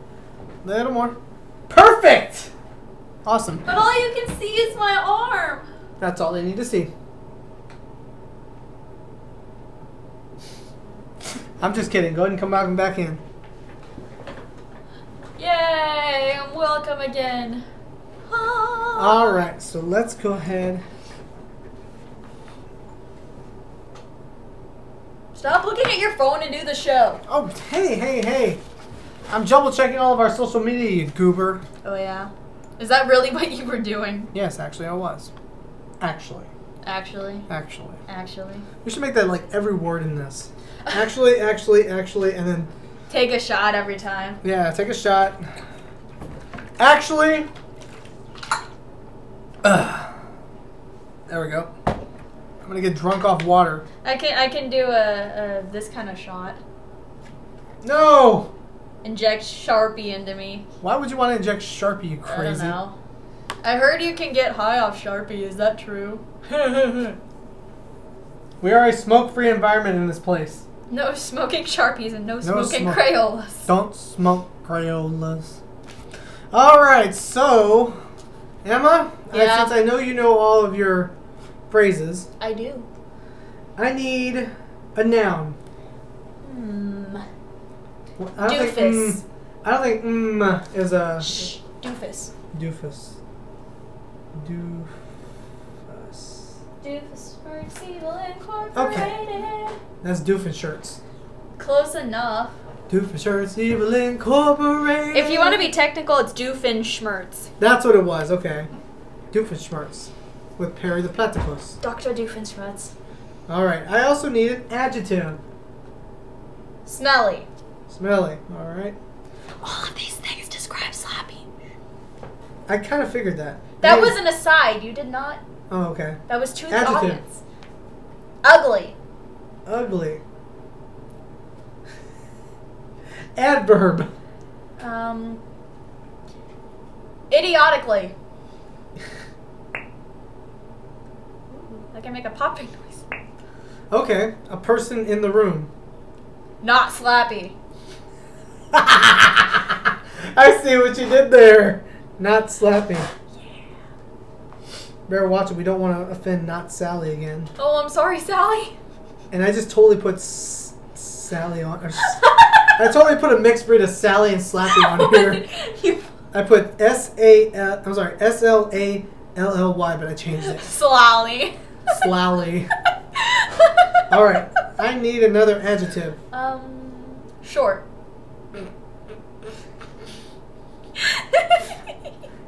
A: Little more. Perfect. Awesome.
B: But all you can see is my arm.
A: That's all they need to see. I'm just kidding. Go ahead and come back and back in.
B: Yay! I'm welcome again.
A: All right, so let's go ahead.
B: Stop looking at your phone and do the show.
A: Oh, hey, hey, hey! I'm double checking all of our social media, you goober.
B: Oh yeah. Is that really (laughs) what you were doing?
A: Yes, actually, I was. Actually,
B: Actually.
A: actually,
B: Actually.
A: we should make that like every word in this. Actually, (laughs) actually, actually, and then
B: Take a shot every time.
A: yeah, take a shot. Actually, Ugh. there we go. I'm gonna get drunk off water.
B: I can I can do a, a this kind of shot.
A: No!
B: Inject Sharpie into me.
A: Why would you want to inject Sharpie, you crazy.
B: I don't know. I heard you can get high off Sharpie. Is that true? (laughs)
A: We are a smoke-free environment in this place.
B: no smoking Sharpies and no,
A: No
B: smoking
A: smoke.
B: Crayolas.
A: Don't smoke Crayolas. All right, so Emma, I- since I know you know all of your phrases,
B: I do.
A: I need a noun. Well, I don't think
B: Doofus.
A: mm, I don't think mm is a
B: Shh. Doofus.
A: doofus. Doofus.
B: Doofus Works Evil Incorporated.
A: That's doofus shirts.
B: Close enough.
A: Doofus shirts, evil incorporated.
B: If you want to be technical, it's Doofenshmirtz.
A: that's what it was. Okay, doofus shirts with Perry the Platypus.
B: Dr. Doofenshmirtz.
A: All right. I also need an adjective.
B: Smelly.
A: Smelly. All right.
B: All of these things describe Sloppy.
A: I kind of figured that.
B: That
A: Hey-
B: was an aside. You did not.
A: Oh, okay.
B: That was to the
A: Adjective.
B: audience. Ugly.
A: Ugly. Adverb.
B: Um. Idiotically. Ooh, I can make a popping noise.
A: Okay. A person in the room.
B: Not slappy. (laughs)
A: I see what you did there. Not slapping. Better watch it. We don't want to offend not Sally again.
B: Oh, I'm sorry, Sally.
A: And I just totally put S- Sally on. (laughs) I totally put a mixed breed of Sally and Slappy on here. (laughs)
B: you
A: I put S A L. I'm sorry, S L A L L Y, but I changed it.
B: Slally.
A: Slally. (laughs) All right. I need another adjective.
B: Um, short. (laughs)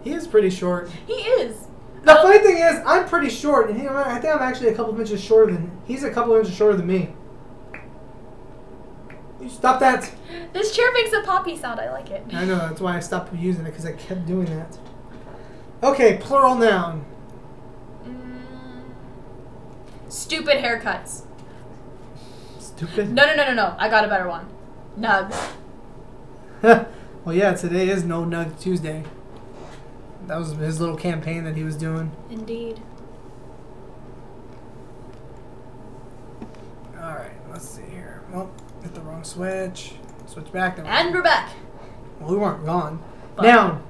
A: He is pretty short.
B: he is.
A: The funny thing is, I'm pretty short, and he, I think I'm actually a couple of inches shorter than he's a couple of inches shorter than me. Stop that!
B: This chair makes a poppy sound. I like it.
A: I know that's why I stopped using it because I kept doing that. Okay, plural noun.
B: Mm, stupid haircuts.
A: Stupid.
B: No, no, no, no, no. I got a better one. Nugs. (laughs)
A: well, yeah, today is No Nug Tuesday. That was his little campaign that he was doing.
B: Indeed.
A: All right, let's see here. Well, hit the wrong switch. Switch back.
B: And we're back.
A: Well, we weren't gone.
B: But-
A: Noun.
B: Mm.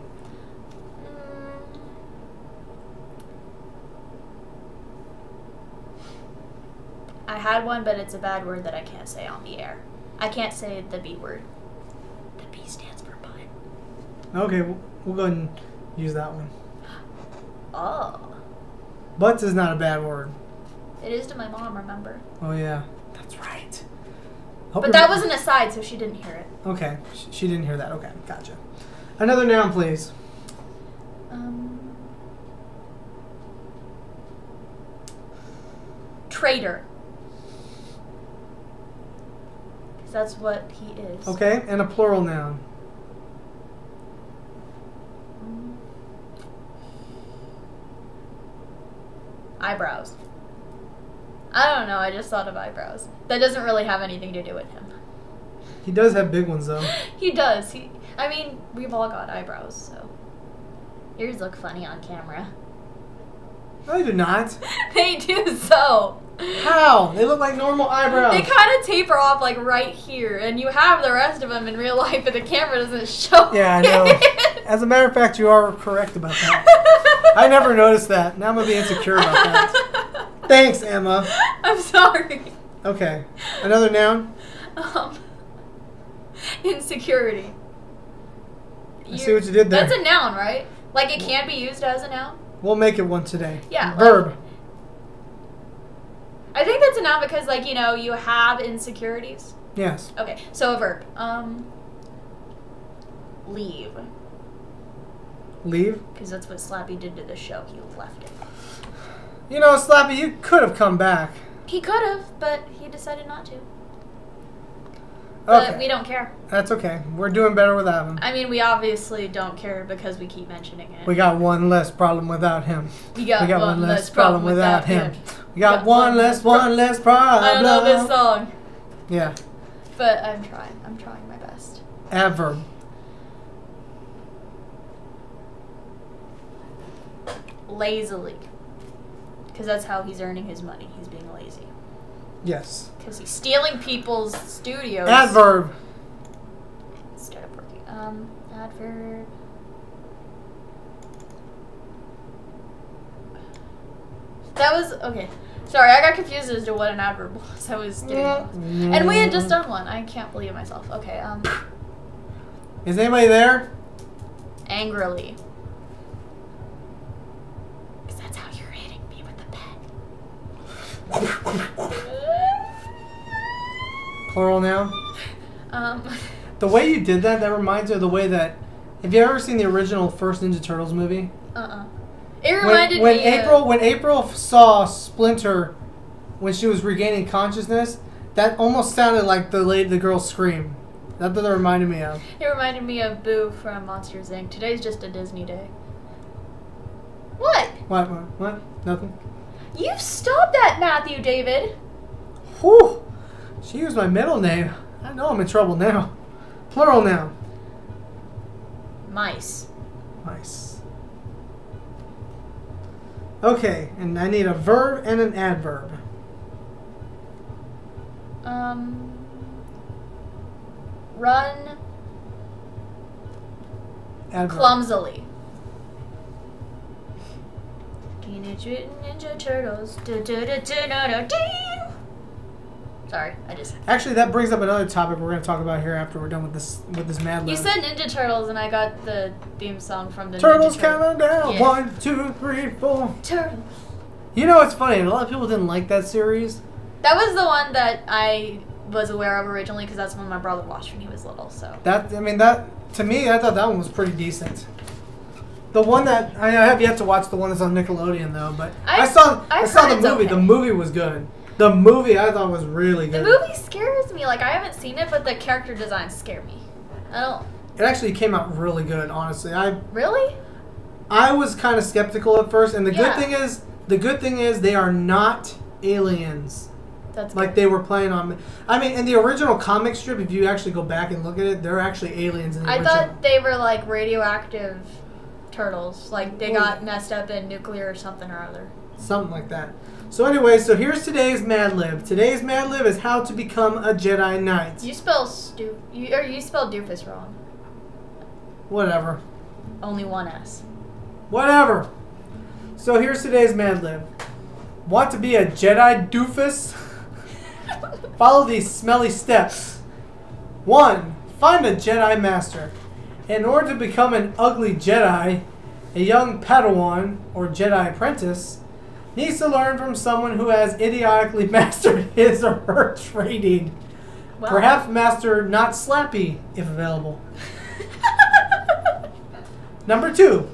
B: I had one, but it's a bad word that I can't say on the air. I can't say the B word. The B stands for butt.
A: Okay, we'll, we'll go ahead and use that one. (gasps)
B: Oh.
A: Butts is not a bad word.
B: It is to my mom, remember?
A: Oh yeah. Hope
B: But that was an aside, so she didn't hear it.
A: Okay, sh- she didn't hear that. Okay, gotcha. Another noun, please.
B: Um, traitor. 'Cause that's what he is.
A: Okay, and a plural noun.
B: Mm. Eyebrows. I don't know, I just thought of eyebrows. That doesn't really have anything to do with him.
A: He does have big ones though. (laughs)
B: He does. He I mean, we've all got eyebrows, so
C: Yours look funny on camera.
A: No, they do not. (laughs)
B: they do so.
A: How? They look like normal eyebrows.
B: They kind of taper off like right here, and you have the rest of them in real life, but the camera doesn't (laughs) show.
A: Yeah, I know.
B: it.
A: As a matter of fact, you are correct about that. I never noticed that. Now I'm gonna be insecure about that. Thanks, Emma. (laughs)
B: I'm sorry.
A: Okay. Another noun.
B: Um, insecurity.
A: I see what you did there.
B: That's a noun, right? Like it can't be used as a noun.
A: We'll make it one today.
B: Yeah, like-
A: Verb.
B: I think that's a noun because, like, you know, you have insecurities.
A: Yes.
B: Okay, so a verb. Um, leave,
A: Leave.
B: because that's what Slappy did to the show. He left it.
A: You know, Slappy, you could have come back.
B: He could have, but he decided not to. But
A: Okay.
B: we don't care.
A: That's okay. We're doing better without him.
B: I mean, we obviously don't care because we keep mentioning it.
A: We got one less problem without him.
B: We got,
A: we got
B: one, less problem without him.
A: We got, one less, one less problem.
B: I don't this song,
A: Yeah.
B: but I'm trying. I'm trying my best.
A: Ever.
B: Lazily, because that's how he's earning his money. He's being lazy.
A: Yes.
B: Because he's stealing people's studios.
A: Adverb.
B: Instead of working. Um, adverb. That was okay. Sorry, I got confused as to what an adverb was. I was getting lost. And we had just done one. I can't believe myself. Okay, um,
A: Is anybody there?
B: angrily. Because that's how you're hitting me with the pen.
A: Plural noun.
B: Um,
A: The way you did that, that reminds me of the way that. Have you ever seen the original first Ninja Turtles movie?
B: uh-uh. It
A: When,
B: reminded
A: when
B: me
A: April
B: of,
A: when April saw Splinter when she was regaining consciousness, that almost sounded like the lady the girl's scream. That's what that reminded me of.
B: It reminded me of Boo from Monsters Inc. Today's just a Disney day. What?
A: What? What? what? Nothing.
B: You stop that, Matthew David.
A: Whew. She used my middle name. I know I'm in trouble now. Plural noun.
B: Mice.
A: Mice. Okay, and I need a verb and an adverb.
B: Um. Run
A: Adverb.
B: clumsily. Teenage Mutant Ninja Turtles. Sorry, I just.
A: Actually, that brings up another topic we're going to talk about here after we're done with this with this Mad Lib.
B: You said Ninja Turtles, and I got the theme song from the
A: Turtles
B: Ninja Turtles.
A: counting down.
B: Yeah.
A: One, two, three, four.
B: Turtles.
A: You know what's funny? A lot of people didn't like that series.
B: That was the one that I was aware of originally because that's one my brother watched when he was little. So
A: That I mean that to me, I thought that one was pretty decent. The one that I, I have yet to watch, the one that's on Nickelodeon though. But I,
B: I've-
A: saw I
B: I've
A: saw the movie.
B: okay.
A: The movie was good. The movie I thought was really good.
B: the movie scares me. Like I haven't seen it, but the character designs scare me. I don't
A: It actually came out really good, honestly. I
B: really.
A: I was kind of skeptical at first, and the
B: Yeah.
A: good thing is the good thing is they are not aliens
B: That's
A: like they were playing on. I mean, in the original comic strip, if you actually go back and look at it, they're actually aliens in the
B: I
A: original.
B: thought they were like radioactive turtles. Like they got messed up in nuclear or something or other.
A: Something like that. So anyway, so here's today's Mad Lib. Today's Mad Lib is how to become a Jedi Knight.
B: You spell stu you or you spelled doofus wrong.
A: Whatever.
B: Only one S.
A: Whatever. So here's today's Mad Lib. Want to be a Jedi doofus? (laughs) Follow these smelly steps. One, find a Jedi Master. In order to become an ugly Jedi, a young Padawan or Jedi apprentice needs to learn from someone who has idiotically (laughs) mastered his or her training.
B: Well.
A: Perhaps master not slappy if available. (laughs) Number two,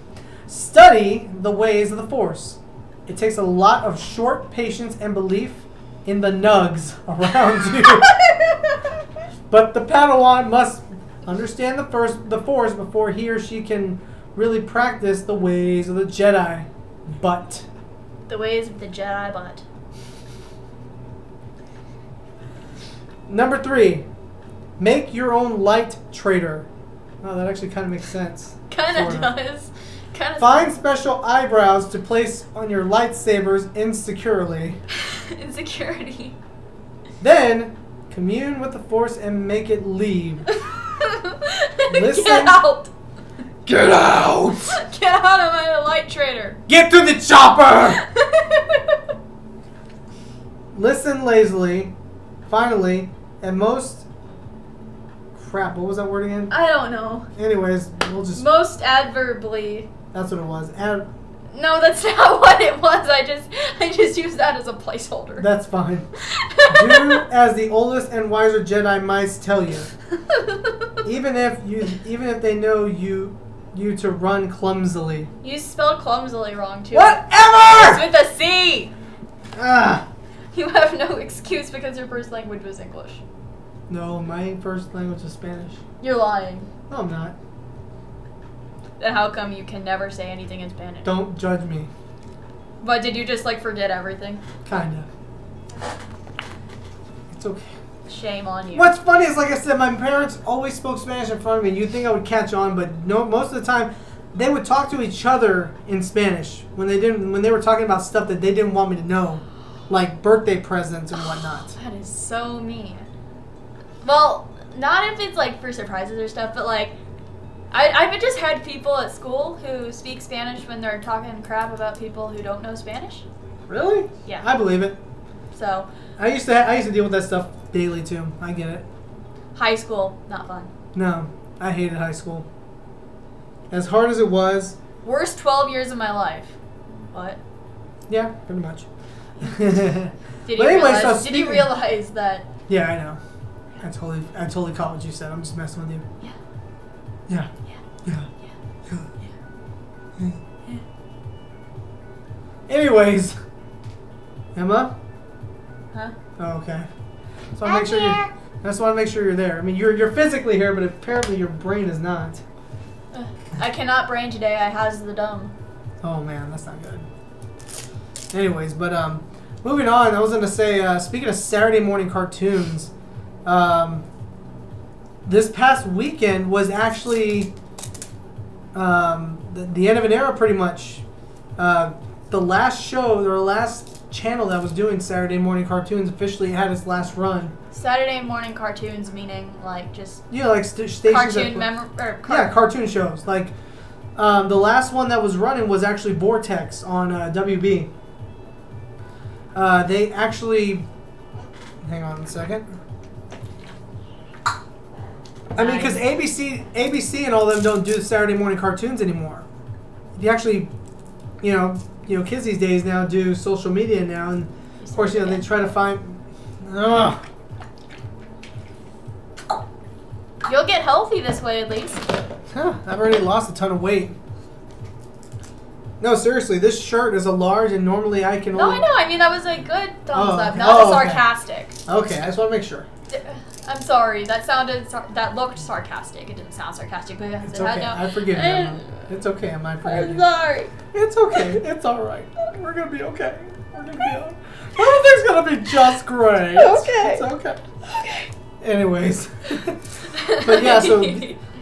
A: study the ways of the Force. It takes a lot of short patience and belief in the nugs (laughs) around you. but the Padawan must understand the first the Force before he or she can really practice the ways of the Jedi. But
B: the ways of the Jedi butt.
A: number three, make your own light trader. Oh, that actually kind of makes sense.
B: Kind of does. Kind of
A: Find special eyebrows to place on your lightsabers insecurely. (laughs)
B: insecurity.
A: Then commune with the Force and make it leave. (laughs) Listen.
B: Get out!
A: Get out! (laughs)
B: Get out of my light trader!
A: Get to the chopper! (laughs) Listen lazily. Finally, and most. Crap, what was that word again?
B: I don't know.
A: Anyways, we'll just.
B: Most adverbly.
A: That's what it was. And
B: No, that's (laughs) not what it was. I just I just used that as a placeholder.
A: that's fine. Do as the oldest and wiser Jedi might tell you. Even if you, even if they know you, you to run clumsily.
B: you spelled clumsily wrong too.
A: Whatever.
B: It's with a C.
A: Ah.
B: You have no excuse because your first language was English.
A: No, my first language is Spanish.
B: You're lying.
A: No, I'm not.
B: Then how come you can never say anything in Spanish?
A: Don't judge me.
B: But did you just like forget everything?
A: Kinda. It's okay.
B: Shame on you.
A: What's funny is, like I said, my parents always spoke Spanish in front of me. and You'd think I would catch on, but no. Most of the time, they would talk to each other in Spanish when they didn't. When they were talking about stuff that they didn't want me to know, like birthday presents and oh, whatnot.
B: That is so mean. Well, not if it's like for surprises or stuff, but like, I, I've just had people at school who speak Spanish when they're talking crap about people who don't know Spanish.
A: Really?
B: Yeah.
A: I believe it.
B: So,
A: I used to. ha- I used to deal with that stuff daily too. I get it.
B: high school, not fun.
A: No, I hated high school. As hard as it was,
B: Worst 12 years of my life. What?
A: yeah, pretty much. (laughs)
B: Did you realize? did you realize that?
A: Yeah, I know. I totally, I totally caught what you said. I'm just messing with you.
B: Yeah.
A: Yeah.
B: Yeah.
A: Yeah. Yeah. Yeah. Anyways, Emma.
B: Huh?
A: Oh, okay. So I make sure you. I just want to make sure you're there. I mean, you're you're physically here, but apparently your brain is not.
B: I cannot brain today. I has the dumb.
A: Oh man, that's not good. Anyways, but um, moving on. I was gonna say, uh, speaking of Saturday morning cartoons, um, this past weekend was actually um, the, the end of an era, pretty much. Uh, the last show, or the last channel that was doing Saturday morning cartoons officially had its last run.
B: Saturday morning cartoons, meaning like just
A: know, like st- stations.
B: cartoon mem or car-
A: Yeah, cartoon shows. Like um, the last one that was running was actually Vortexx on uh, WB. Uh, they actually, hang on a second. I mean, because ABC, ABC, and all them don't do Saturday morning cartoons anymore. You actually, you know, you know, kids these days now do social media now, and of course, you know, they try to find. Ugh.
B: You'll get healthy this way at least.
A: Huh, I've already lost a ton of weight. No, seriously, this shirt is a large, and normally I can
B: No,
A: only.
B: I know. I mean, that was a good thumbs
A: Oh,
B: up,
A: okay.
B: not
A: Oh, okay.
B: sarcastic.
A: Okay, I just want to make sure.
B: I'm sorry. That sounded that looked sarcastic. It didn't sound sarcastic, but
A: It's
B: it had
A: okay.
B: no.
A: I forgive you.
B: Eh,
A: Emma. It's okay. Emma, I forgive
B: I'm sorry.
A: It's okay. It's all right. We're gonna be okay. We're gonna be. Everything's gonna be just great. (laughs)
B: Okay.
A: It's okay. Okay. Anyways, (laughs) but yeah, so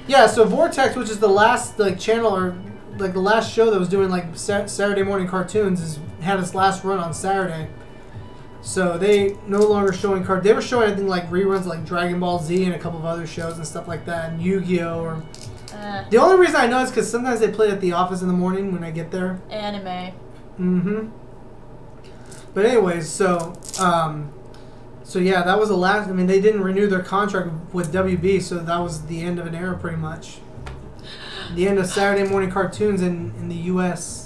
A: yeah, so Vortexx, which is the last like channel or like the last show that was doing like Saturday morning cartoons, is had its last run on Saturday. So they no longer showing card. They were showing I think like reruns like Dragon Ball Z and a couple of other shows and stuff like that, and Yu Gi Oh. Or
B: Uh,
A: the only reason I know is because sometimes they play at the office in the morning when I get there.
B: anime.
A: Mm-hmm. But anyways, so um, so yeah, that was the last. I mean, they didn't renew their contract with WB, so that was the end of an era, pretty much. The end of Saturday morning cartoons in in the U.S.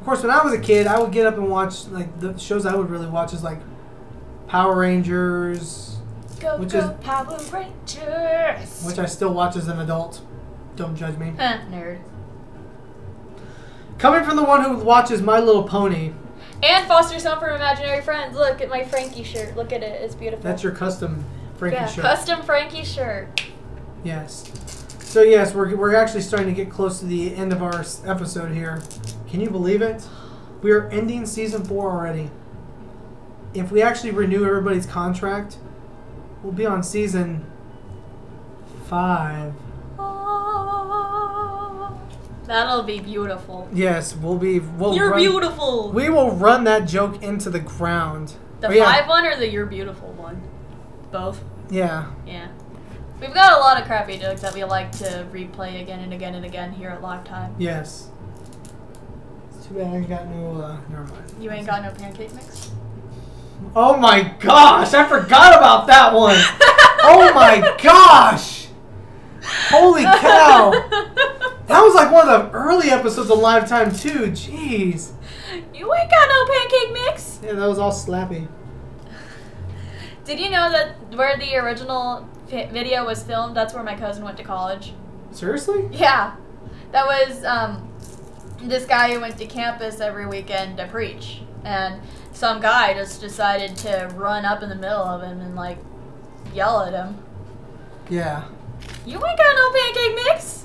A: Of course, when I was a kid, I would get up and watch like the shows I would really watch is like Power Rangers,
B: Go
A: Which
B: go
A: is-
B: Power Rangers.
A: which I still watch as an adult. Don't judge me.
B: Huh, nerd.
A: Coming from the one who watches My Little Pony,
B: And Foster's Home for Imaginary Friends. Look at my Frankie shirt. Look at it. It's beautiful.
A: that's your custom Frankie
B: yeah,
A: shirt.
B: custom Frankie shirt.
A: Yes. So yes, we're, we're actually starting to get close to the end of our episode here. Can you believe it? We are ending season four already. If we actually renew everybody's contract, we'll be on season five.
B: Ah. That'll be beautiful.
A: Yes, we'll be. We'll
B: You're
A: run,
B: beautiful.
A: We will run that joke into the ground.
B: the
A: Oh, yeah.
B: five one or the you're beautiful one? Both.
A: Yeah.
B: Yeah. We've got a lot of crappy jokes that we like to replay again and again and again here at Live Time.
A: Yes. Too bad I ain't got no. Uh, never mind.
B: You ain't got no pancake mix?
A: Oh my gosh! I forgot about that one. oh my gosh! Holy cow! That was like one of the early episodes of Live Time too. Jeez.
B: You ain't got no pancake mix?
A: Yeah, that was all slappy.
B: Did you know that where the original video was filmed, that's where my cousin went to college?
A: Seriously?
B: Yeah. That was um, this guy who went to campus every weekend to preach. And some guy just decided to run up in the middle of him and, like, yell at him.
A: Yeah.
B: You ain't got no pancake mix?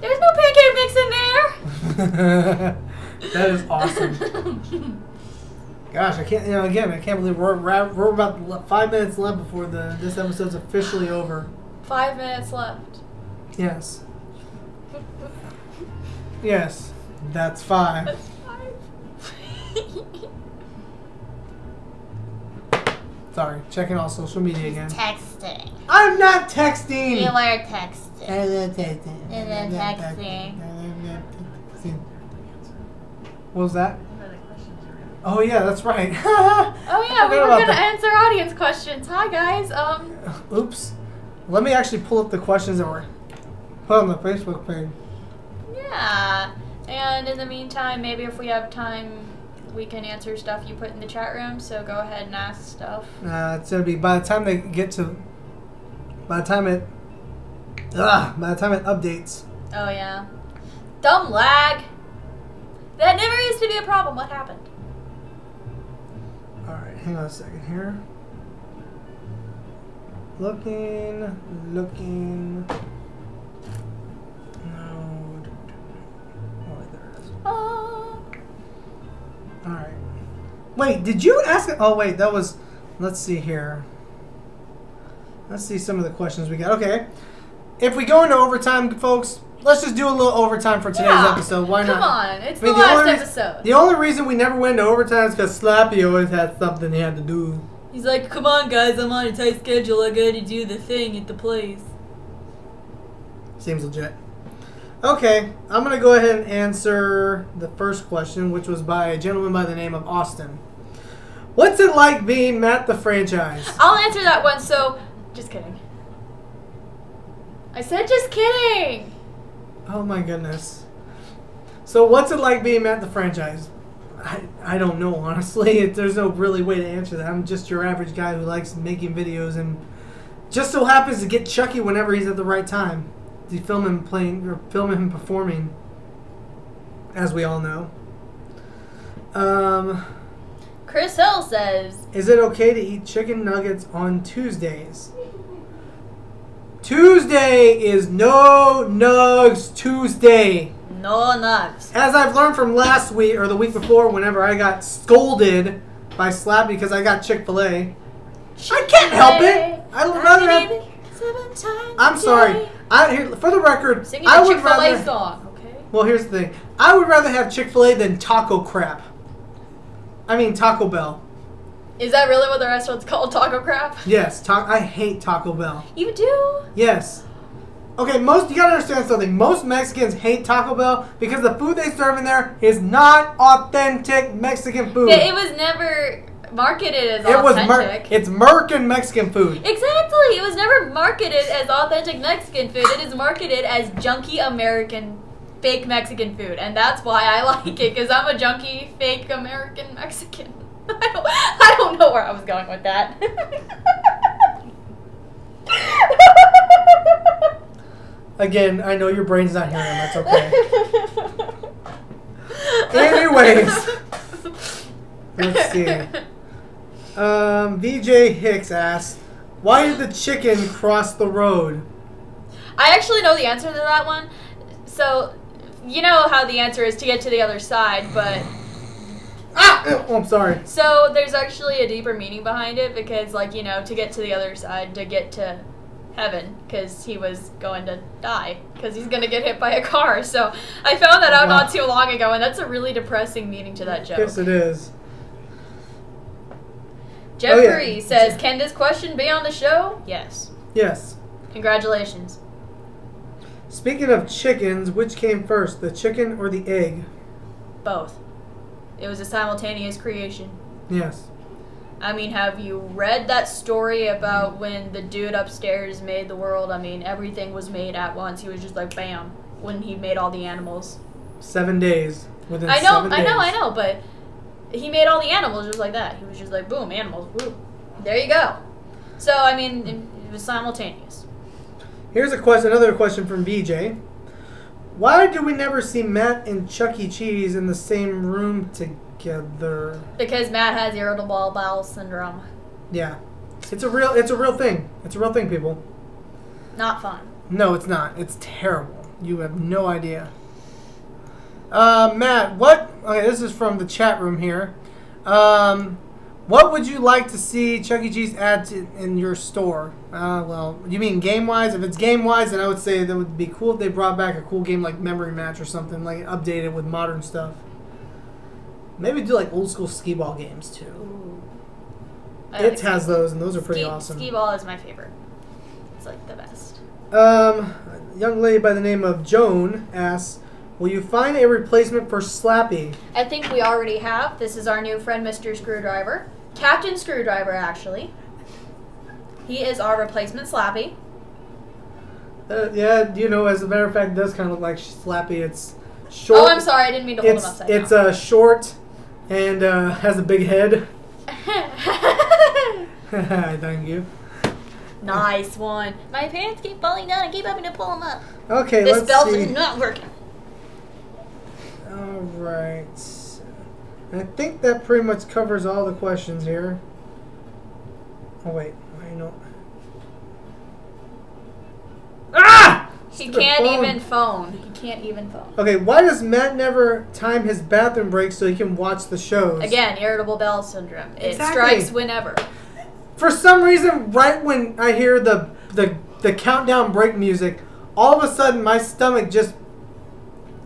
B: There's no pancake mix in there! (laughs)
A: that is awesome. (laughs) Gosh, I can't. You know, again, I can't believe we're we're about five minutes left before the this episode's officially over.
B: Five minutes left.
A: Yes. Yes. That's five.
B: That's five. (laughs)
A: Sorry, checking all social media again.
C: Texting.
A: I'm not texting.
C: You were texting.
A: I'm not texting.
C: And then texting.
A: What was that? Oh yeah, that's right. (laughs)
B: Oh yeah, we
A: Forgot
B: were gonna
A: that.
B: answer audience questions. Hi guys. Um,
A: Oops. Let me actually pull up the questions that were put on the Facebook page.
B: Yeah. And in the meantime, maybe if we have time, we can answer stuff you put in the chat room. So go ahead and ask stuff.
A: Uh, it's gonna be by the time they get to, by the time it, ah, by the time it updates.
B: Oh yeah. Dumb lag. That never used to be a problem. What happened?
A: All right, hang on a second here. Looking, looking. All right. Wait, did you ask? Oh, wait, that was. Let's see here. Let's see some of the questions we got. Okay. If we go into overtime, folks, let's just do a little overtime for today's
B: Yeah.
A: episode. Why
B: Come
A: not?
B: Come on, it's
A: I mean,
B: the last
A: only reas-
B: episode.
A: The only reason we never went into overtime is because Slappy always had something he had to do.
B: He's like, come on guys, I'm on a tight schedule. I gotta do the thing at the place.
A: Seems legit. Okay, I'm gonna go ahead and answer the first question, which was by a gentleman by the name of Austin. What's it like being Matt the Franchize?
B: I'll answer that one. So, just kidding. I said just kidding.
A: Oh my goodness. So what's it like being Matt the Franchize? I, I don't know honestly. It, (laughs) there's no really way to answer that. I'm just your average guy who likes making videos and just so happens to get Chucky whenever he's at the right time. To film him playing or filming him performing, as we all know. Um,
B: Chris Hill says,
A: is it okay to eat chicken nuggets on Tuesdays? Tuesday is no nugs Tuesday.
B: no nugs.
A: As I've learned from last week or the week before, whenever I got scolded by Slap because I got Chick Fil A, I can't help it. I would rather have. I'm sorry. I here for the record,
B: Singing
A: I would
B: Chick Fil A
A: rather.
B: song, okay?
A: Well, here's the thing. I would rather have Chick Fil A than Taco Crap. I mean Taco Bell.
B: Is that really what the restaurant's called? Taco crap?
A: Yes, ta- I hate Taco Bell.
B: You do?
A: Yes. Okay, most you gotta understand something. Most Mexicans hate Taco Bell because the food they serve in there is not authentic Mexican food.
B: Yeah, it was never marketed as
A: It was
B: authentic.
A: mer- it's American Mexican food.
B: Exactly. It was never marketed as authentic Mexican food. It is marketed as junky American fake Mexican food, and that's why I (laughs) like it because I'm a junky fake American Mexican. (laughs) I don't, I don't know where I was going with that. (laughs)
A: Again, I know your brain's not hearing. That's okay. Anyways. Let's see. Um, VJ Hicks asks, "Why did the chicken cross the road?"
B: I actually know the answer to that one. So, you know how the answer is to get to the other side, but
A: Ah, oh, I'm sorry.
B: so there's actually a deeper meaning behind it because, like, you know, to get to the other side, to get to heaven because he was going to die because he's going to get hit by a car. So I found that out
A: Wow.
B: not too long ago, and that's a really depressing meaning to that joke.
A: Yes, it is.
B: Jeffrey
A: Oh, yeah.
B: says, "Can this question be on the show?" Yes.
A: Yes.
B: Congratulations.
A: Speaking of chickens, which came first, the chicken or the egg?
B: Both. It was a simultaneous creation.
A: Yes.
B: I mean, have you read that story about when the dude upstairs made the world? I mean, everything was made at once. He was just like, bam, when he made all the animals.
A: Seven days. Within
B: I know,
A: seven
B: I know, I know, but he made all the animals just like that. He was just like, boom, animals, woo. There you go. So, I mean, it, it was simultaneous.
A: Here's a question. Another question from BJ. Why do we never see Matt and Chuck E. Cheese in the same room together?
B: Because Matt has irritable bowel syndrome.
A: Yeah, it's a real. It's a real thing. It's a real thing, people.
B: Not fun.
A: No, it's not. It's terrible. You have no idea. Uh, Matt, what? Okay, this is from the chat room here. Um, what would you like to see Chuck E. Cheese add to, in your store? Uh, well, you mean game wise? If it's game wise, then I would say that would be cool if they brought back a cool game like Memory Match or something, like updated with modern stuff. Maybe do like old school skee ball games too.
B: Ooh.
A: It
B: like
A: has those, and those are pretty
B: ski,
A: awesome.
B: Skee ball is my favorite. It's like the best.
A: Um, a young lady by the name of Joan asks, "Will you find a replacement for Slappy?"
B: I think we already have. This is our new friend, Mr. Screwdriver. Captain Screwdriver, actually. He is our replacement Slappy.
A: Uh, yeah, you know, as a matter of fact, it does kind of look like Slappy. It's short.
B: Oh, I'm sorry, I didn't mean to hold him
A: It's
B: upside
A: it's
B: down.
A: uh, short and uh, has a big head. (laughs) (laughs) Thank you.
B: nice one.
C: My pants keep falling down. I keep having to pull them up.
A: Okay,
B: This
A: let's
B: belt
A: see.
B: is not working.
A: All right. I think that pretty much covers all the questions here. Oh wait, I know. Ah!
B: He
A: Stupid
B: can't
A: phone.
B: even phone. He can't even phone.
A: Okay, why does Matt never time his bathroom break so he can watch the shows?
B: Again, irritable bowel syndrome. It
A: Exactly.
B: strikes whenever.
A: For some reason, right when I hear the the the countdown break music, all of a sudden my stomach just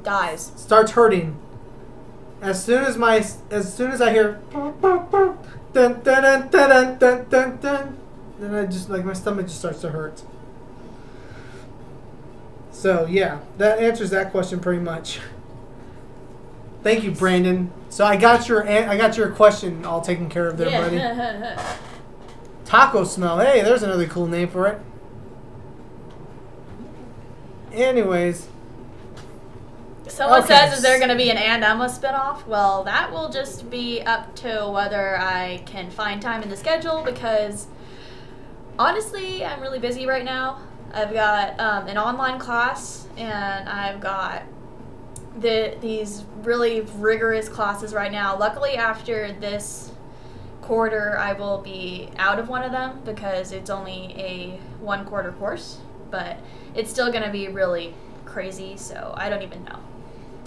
B: Dies.
A: starts hurting. As soon as my as soon as I hear dun dun dun dun dun dun dun, then I just like my stomach just starts to hurt. So yeah, that answers that question pretty much. Thank you, Brandon. So I got your I got your question all taken care of there, buddy.
B: Yeah. (laughs)
A: Taco smell. Hey, there's another cool name for it. Anyways,
B: Someone
A: Okay.
B: says, is there going to be an And Emma spinoff? Well, that will just be up to whether I can find time in the schedule because honestly, I'm really busy right now. I've got um, an online class and I've got the these really rigorous classes right now. Luckily, after this quarter, I will be out of one of them because it's only a one quarter course, but it's still going to be really crazy, so I don't even know.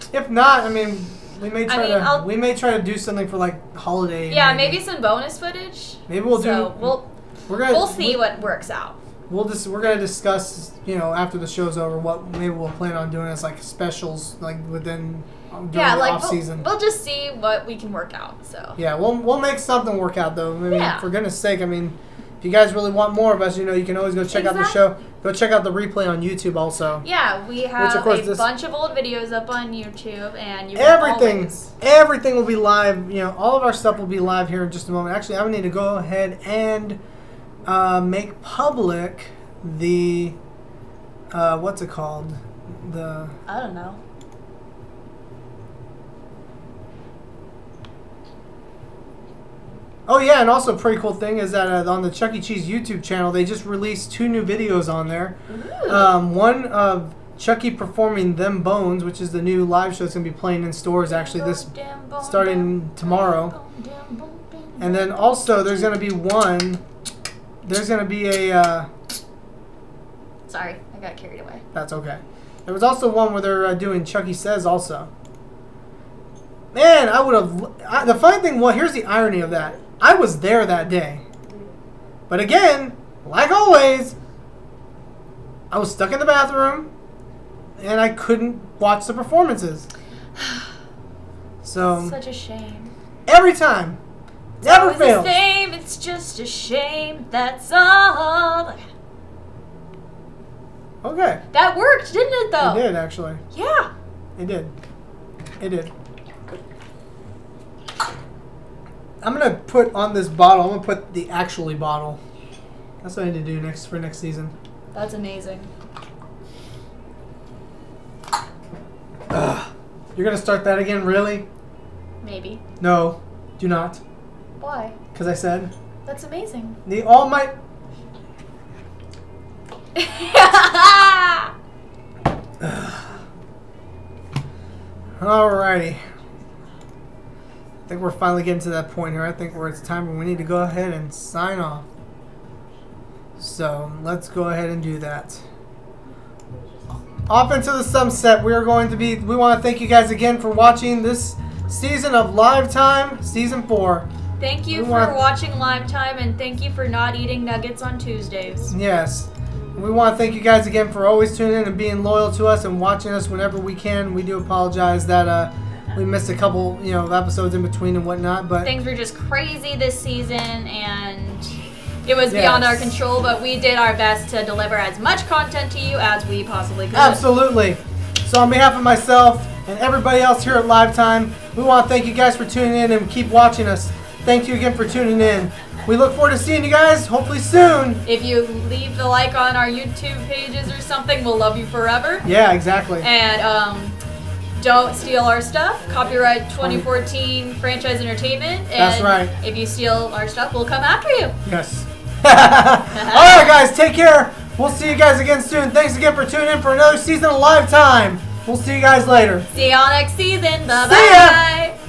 B: (laughs)
A: if not, I mean, we may
B: I
A: try
B: mean,
A: to
B: I'll-
A: we may try to do something for like holiday.
B: Yeah, maybe some bonus footage.
A: Maybe we'll
B: so
A: do.
B: We'll
A: we're gonna
B: we'll see what works out.
A: We'll just we're gonna discuss you know after the show's over what maybe we'll plan on doing as like specials like within um, during
B: yeah,
A: the
B: like
A: off
B: we'll,
A: season.
B: we'll just see what we can work out. So
A: Yeah, we'll we'll make something work out though. I mean,
B: Yeah.
A: for goodness sake, I mean, if you guys really want more of us, you know, you can always go check out the show. Go check out the replay on YouTube also.
B: yeah, we have a
A: this-
B: bunch of old videos up on YouTube, and you
A: Everything,
B: always-
A: everything will be live. You know, all of our stuff will be live here in just a moment. Actually, I'm gonna need to go ahead and uh, make public the uh, what's it called? The
B: I don't know.
A: Oh yeah, and also a pretty cool thing is that uh, on the Chuck E. Cheese YouTube channel, they just released two new videos on there. Um, one of Chucky performing "Them Bones," which is the new live show that's gonna be playing in stores actually this, starting tomorrow. and then also there's gonna be one. There's gonna be a. Uh,
B: Sorry, I got carried away.
A: that's okay. There was also one where they're uh, doing Chucky Says also. Man, I would have. The funny thing, well, here's the irony of that. I was there that day. But again, like always, I was stuck in the bathroom, and I couldn't watch the performances. (sighs) So
B: Such a shame.
A: every time, never
B: Always the
A: fails.
B: same. It's just a shame. That's all.
A: Okay,
B: That worked, didn't it? Though.
A: it did actually.
B: Yeah.
A: It did. It did. I'm gonna put on this bottle. I'm gonna put the actually bottle. That's what I need to do next for next season.
B: That's amazing.
A: Ugh. You're gonna start that again, really?
B: Maybe.
A: No, do not.
B: Why?
A: Because I said
B: That's amazing.
A: the all might. (laughs) Alrighty. I think we're finally getting to that point here. I think where it's time when we need to go ahead and sign off. So let's go ahead and do that. Off into the sunset. We are going to be. We want to thank you guys again for watching this season of Live Time, season four.
B: thank you
A: We
B: for
A: want-
B: watching Live Time and thank you for not eating nuggets on Tuesdays.
A: Yes. We want to thank you guys again for always tuning in and being loyal to us and watching us whenever we can. We do apologize that uh, we missed a couple, you know, episodes in between and whatnot, but
B: Things were just crazy this season and it was beyond our control, but we did our best to deliver as much content to you as we possibly could.
A: absolutely. So on behalf of myself and everybody else here at Live Time, we want to thank you guys for tuning in and keep watching us. Thank you again for tuning in. We look forward to seeing you guys hopefully soon.
B: If you leave the like on our YouTube pages or something, we'll love you forever.
A: Yeah, exactly.
B: And um, don't steal our stuff. Copyright 2014 Franchize Entertainment. And
A: That's right.
B: If you steal our stuff, we'll come after you.
A: Yes. (laughs) All right, guys, take care. We'll see you guys again soon. Thanks again for tuning in for another season of Live Time. We'll see you guys later.
B: See y'all next season. Bye bye.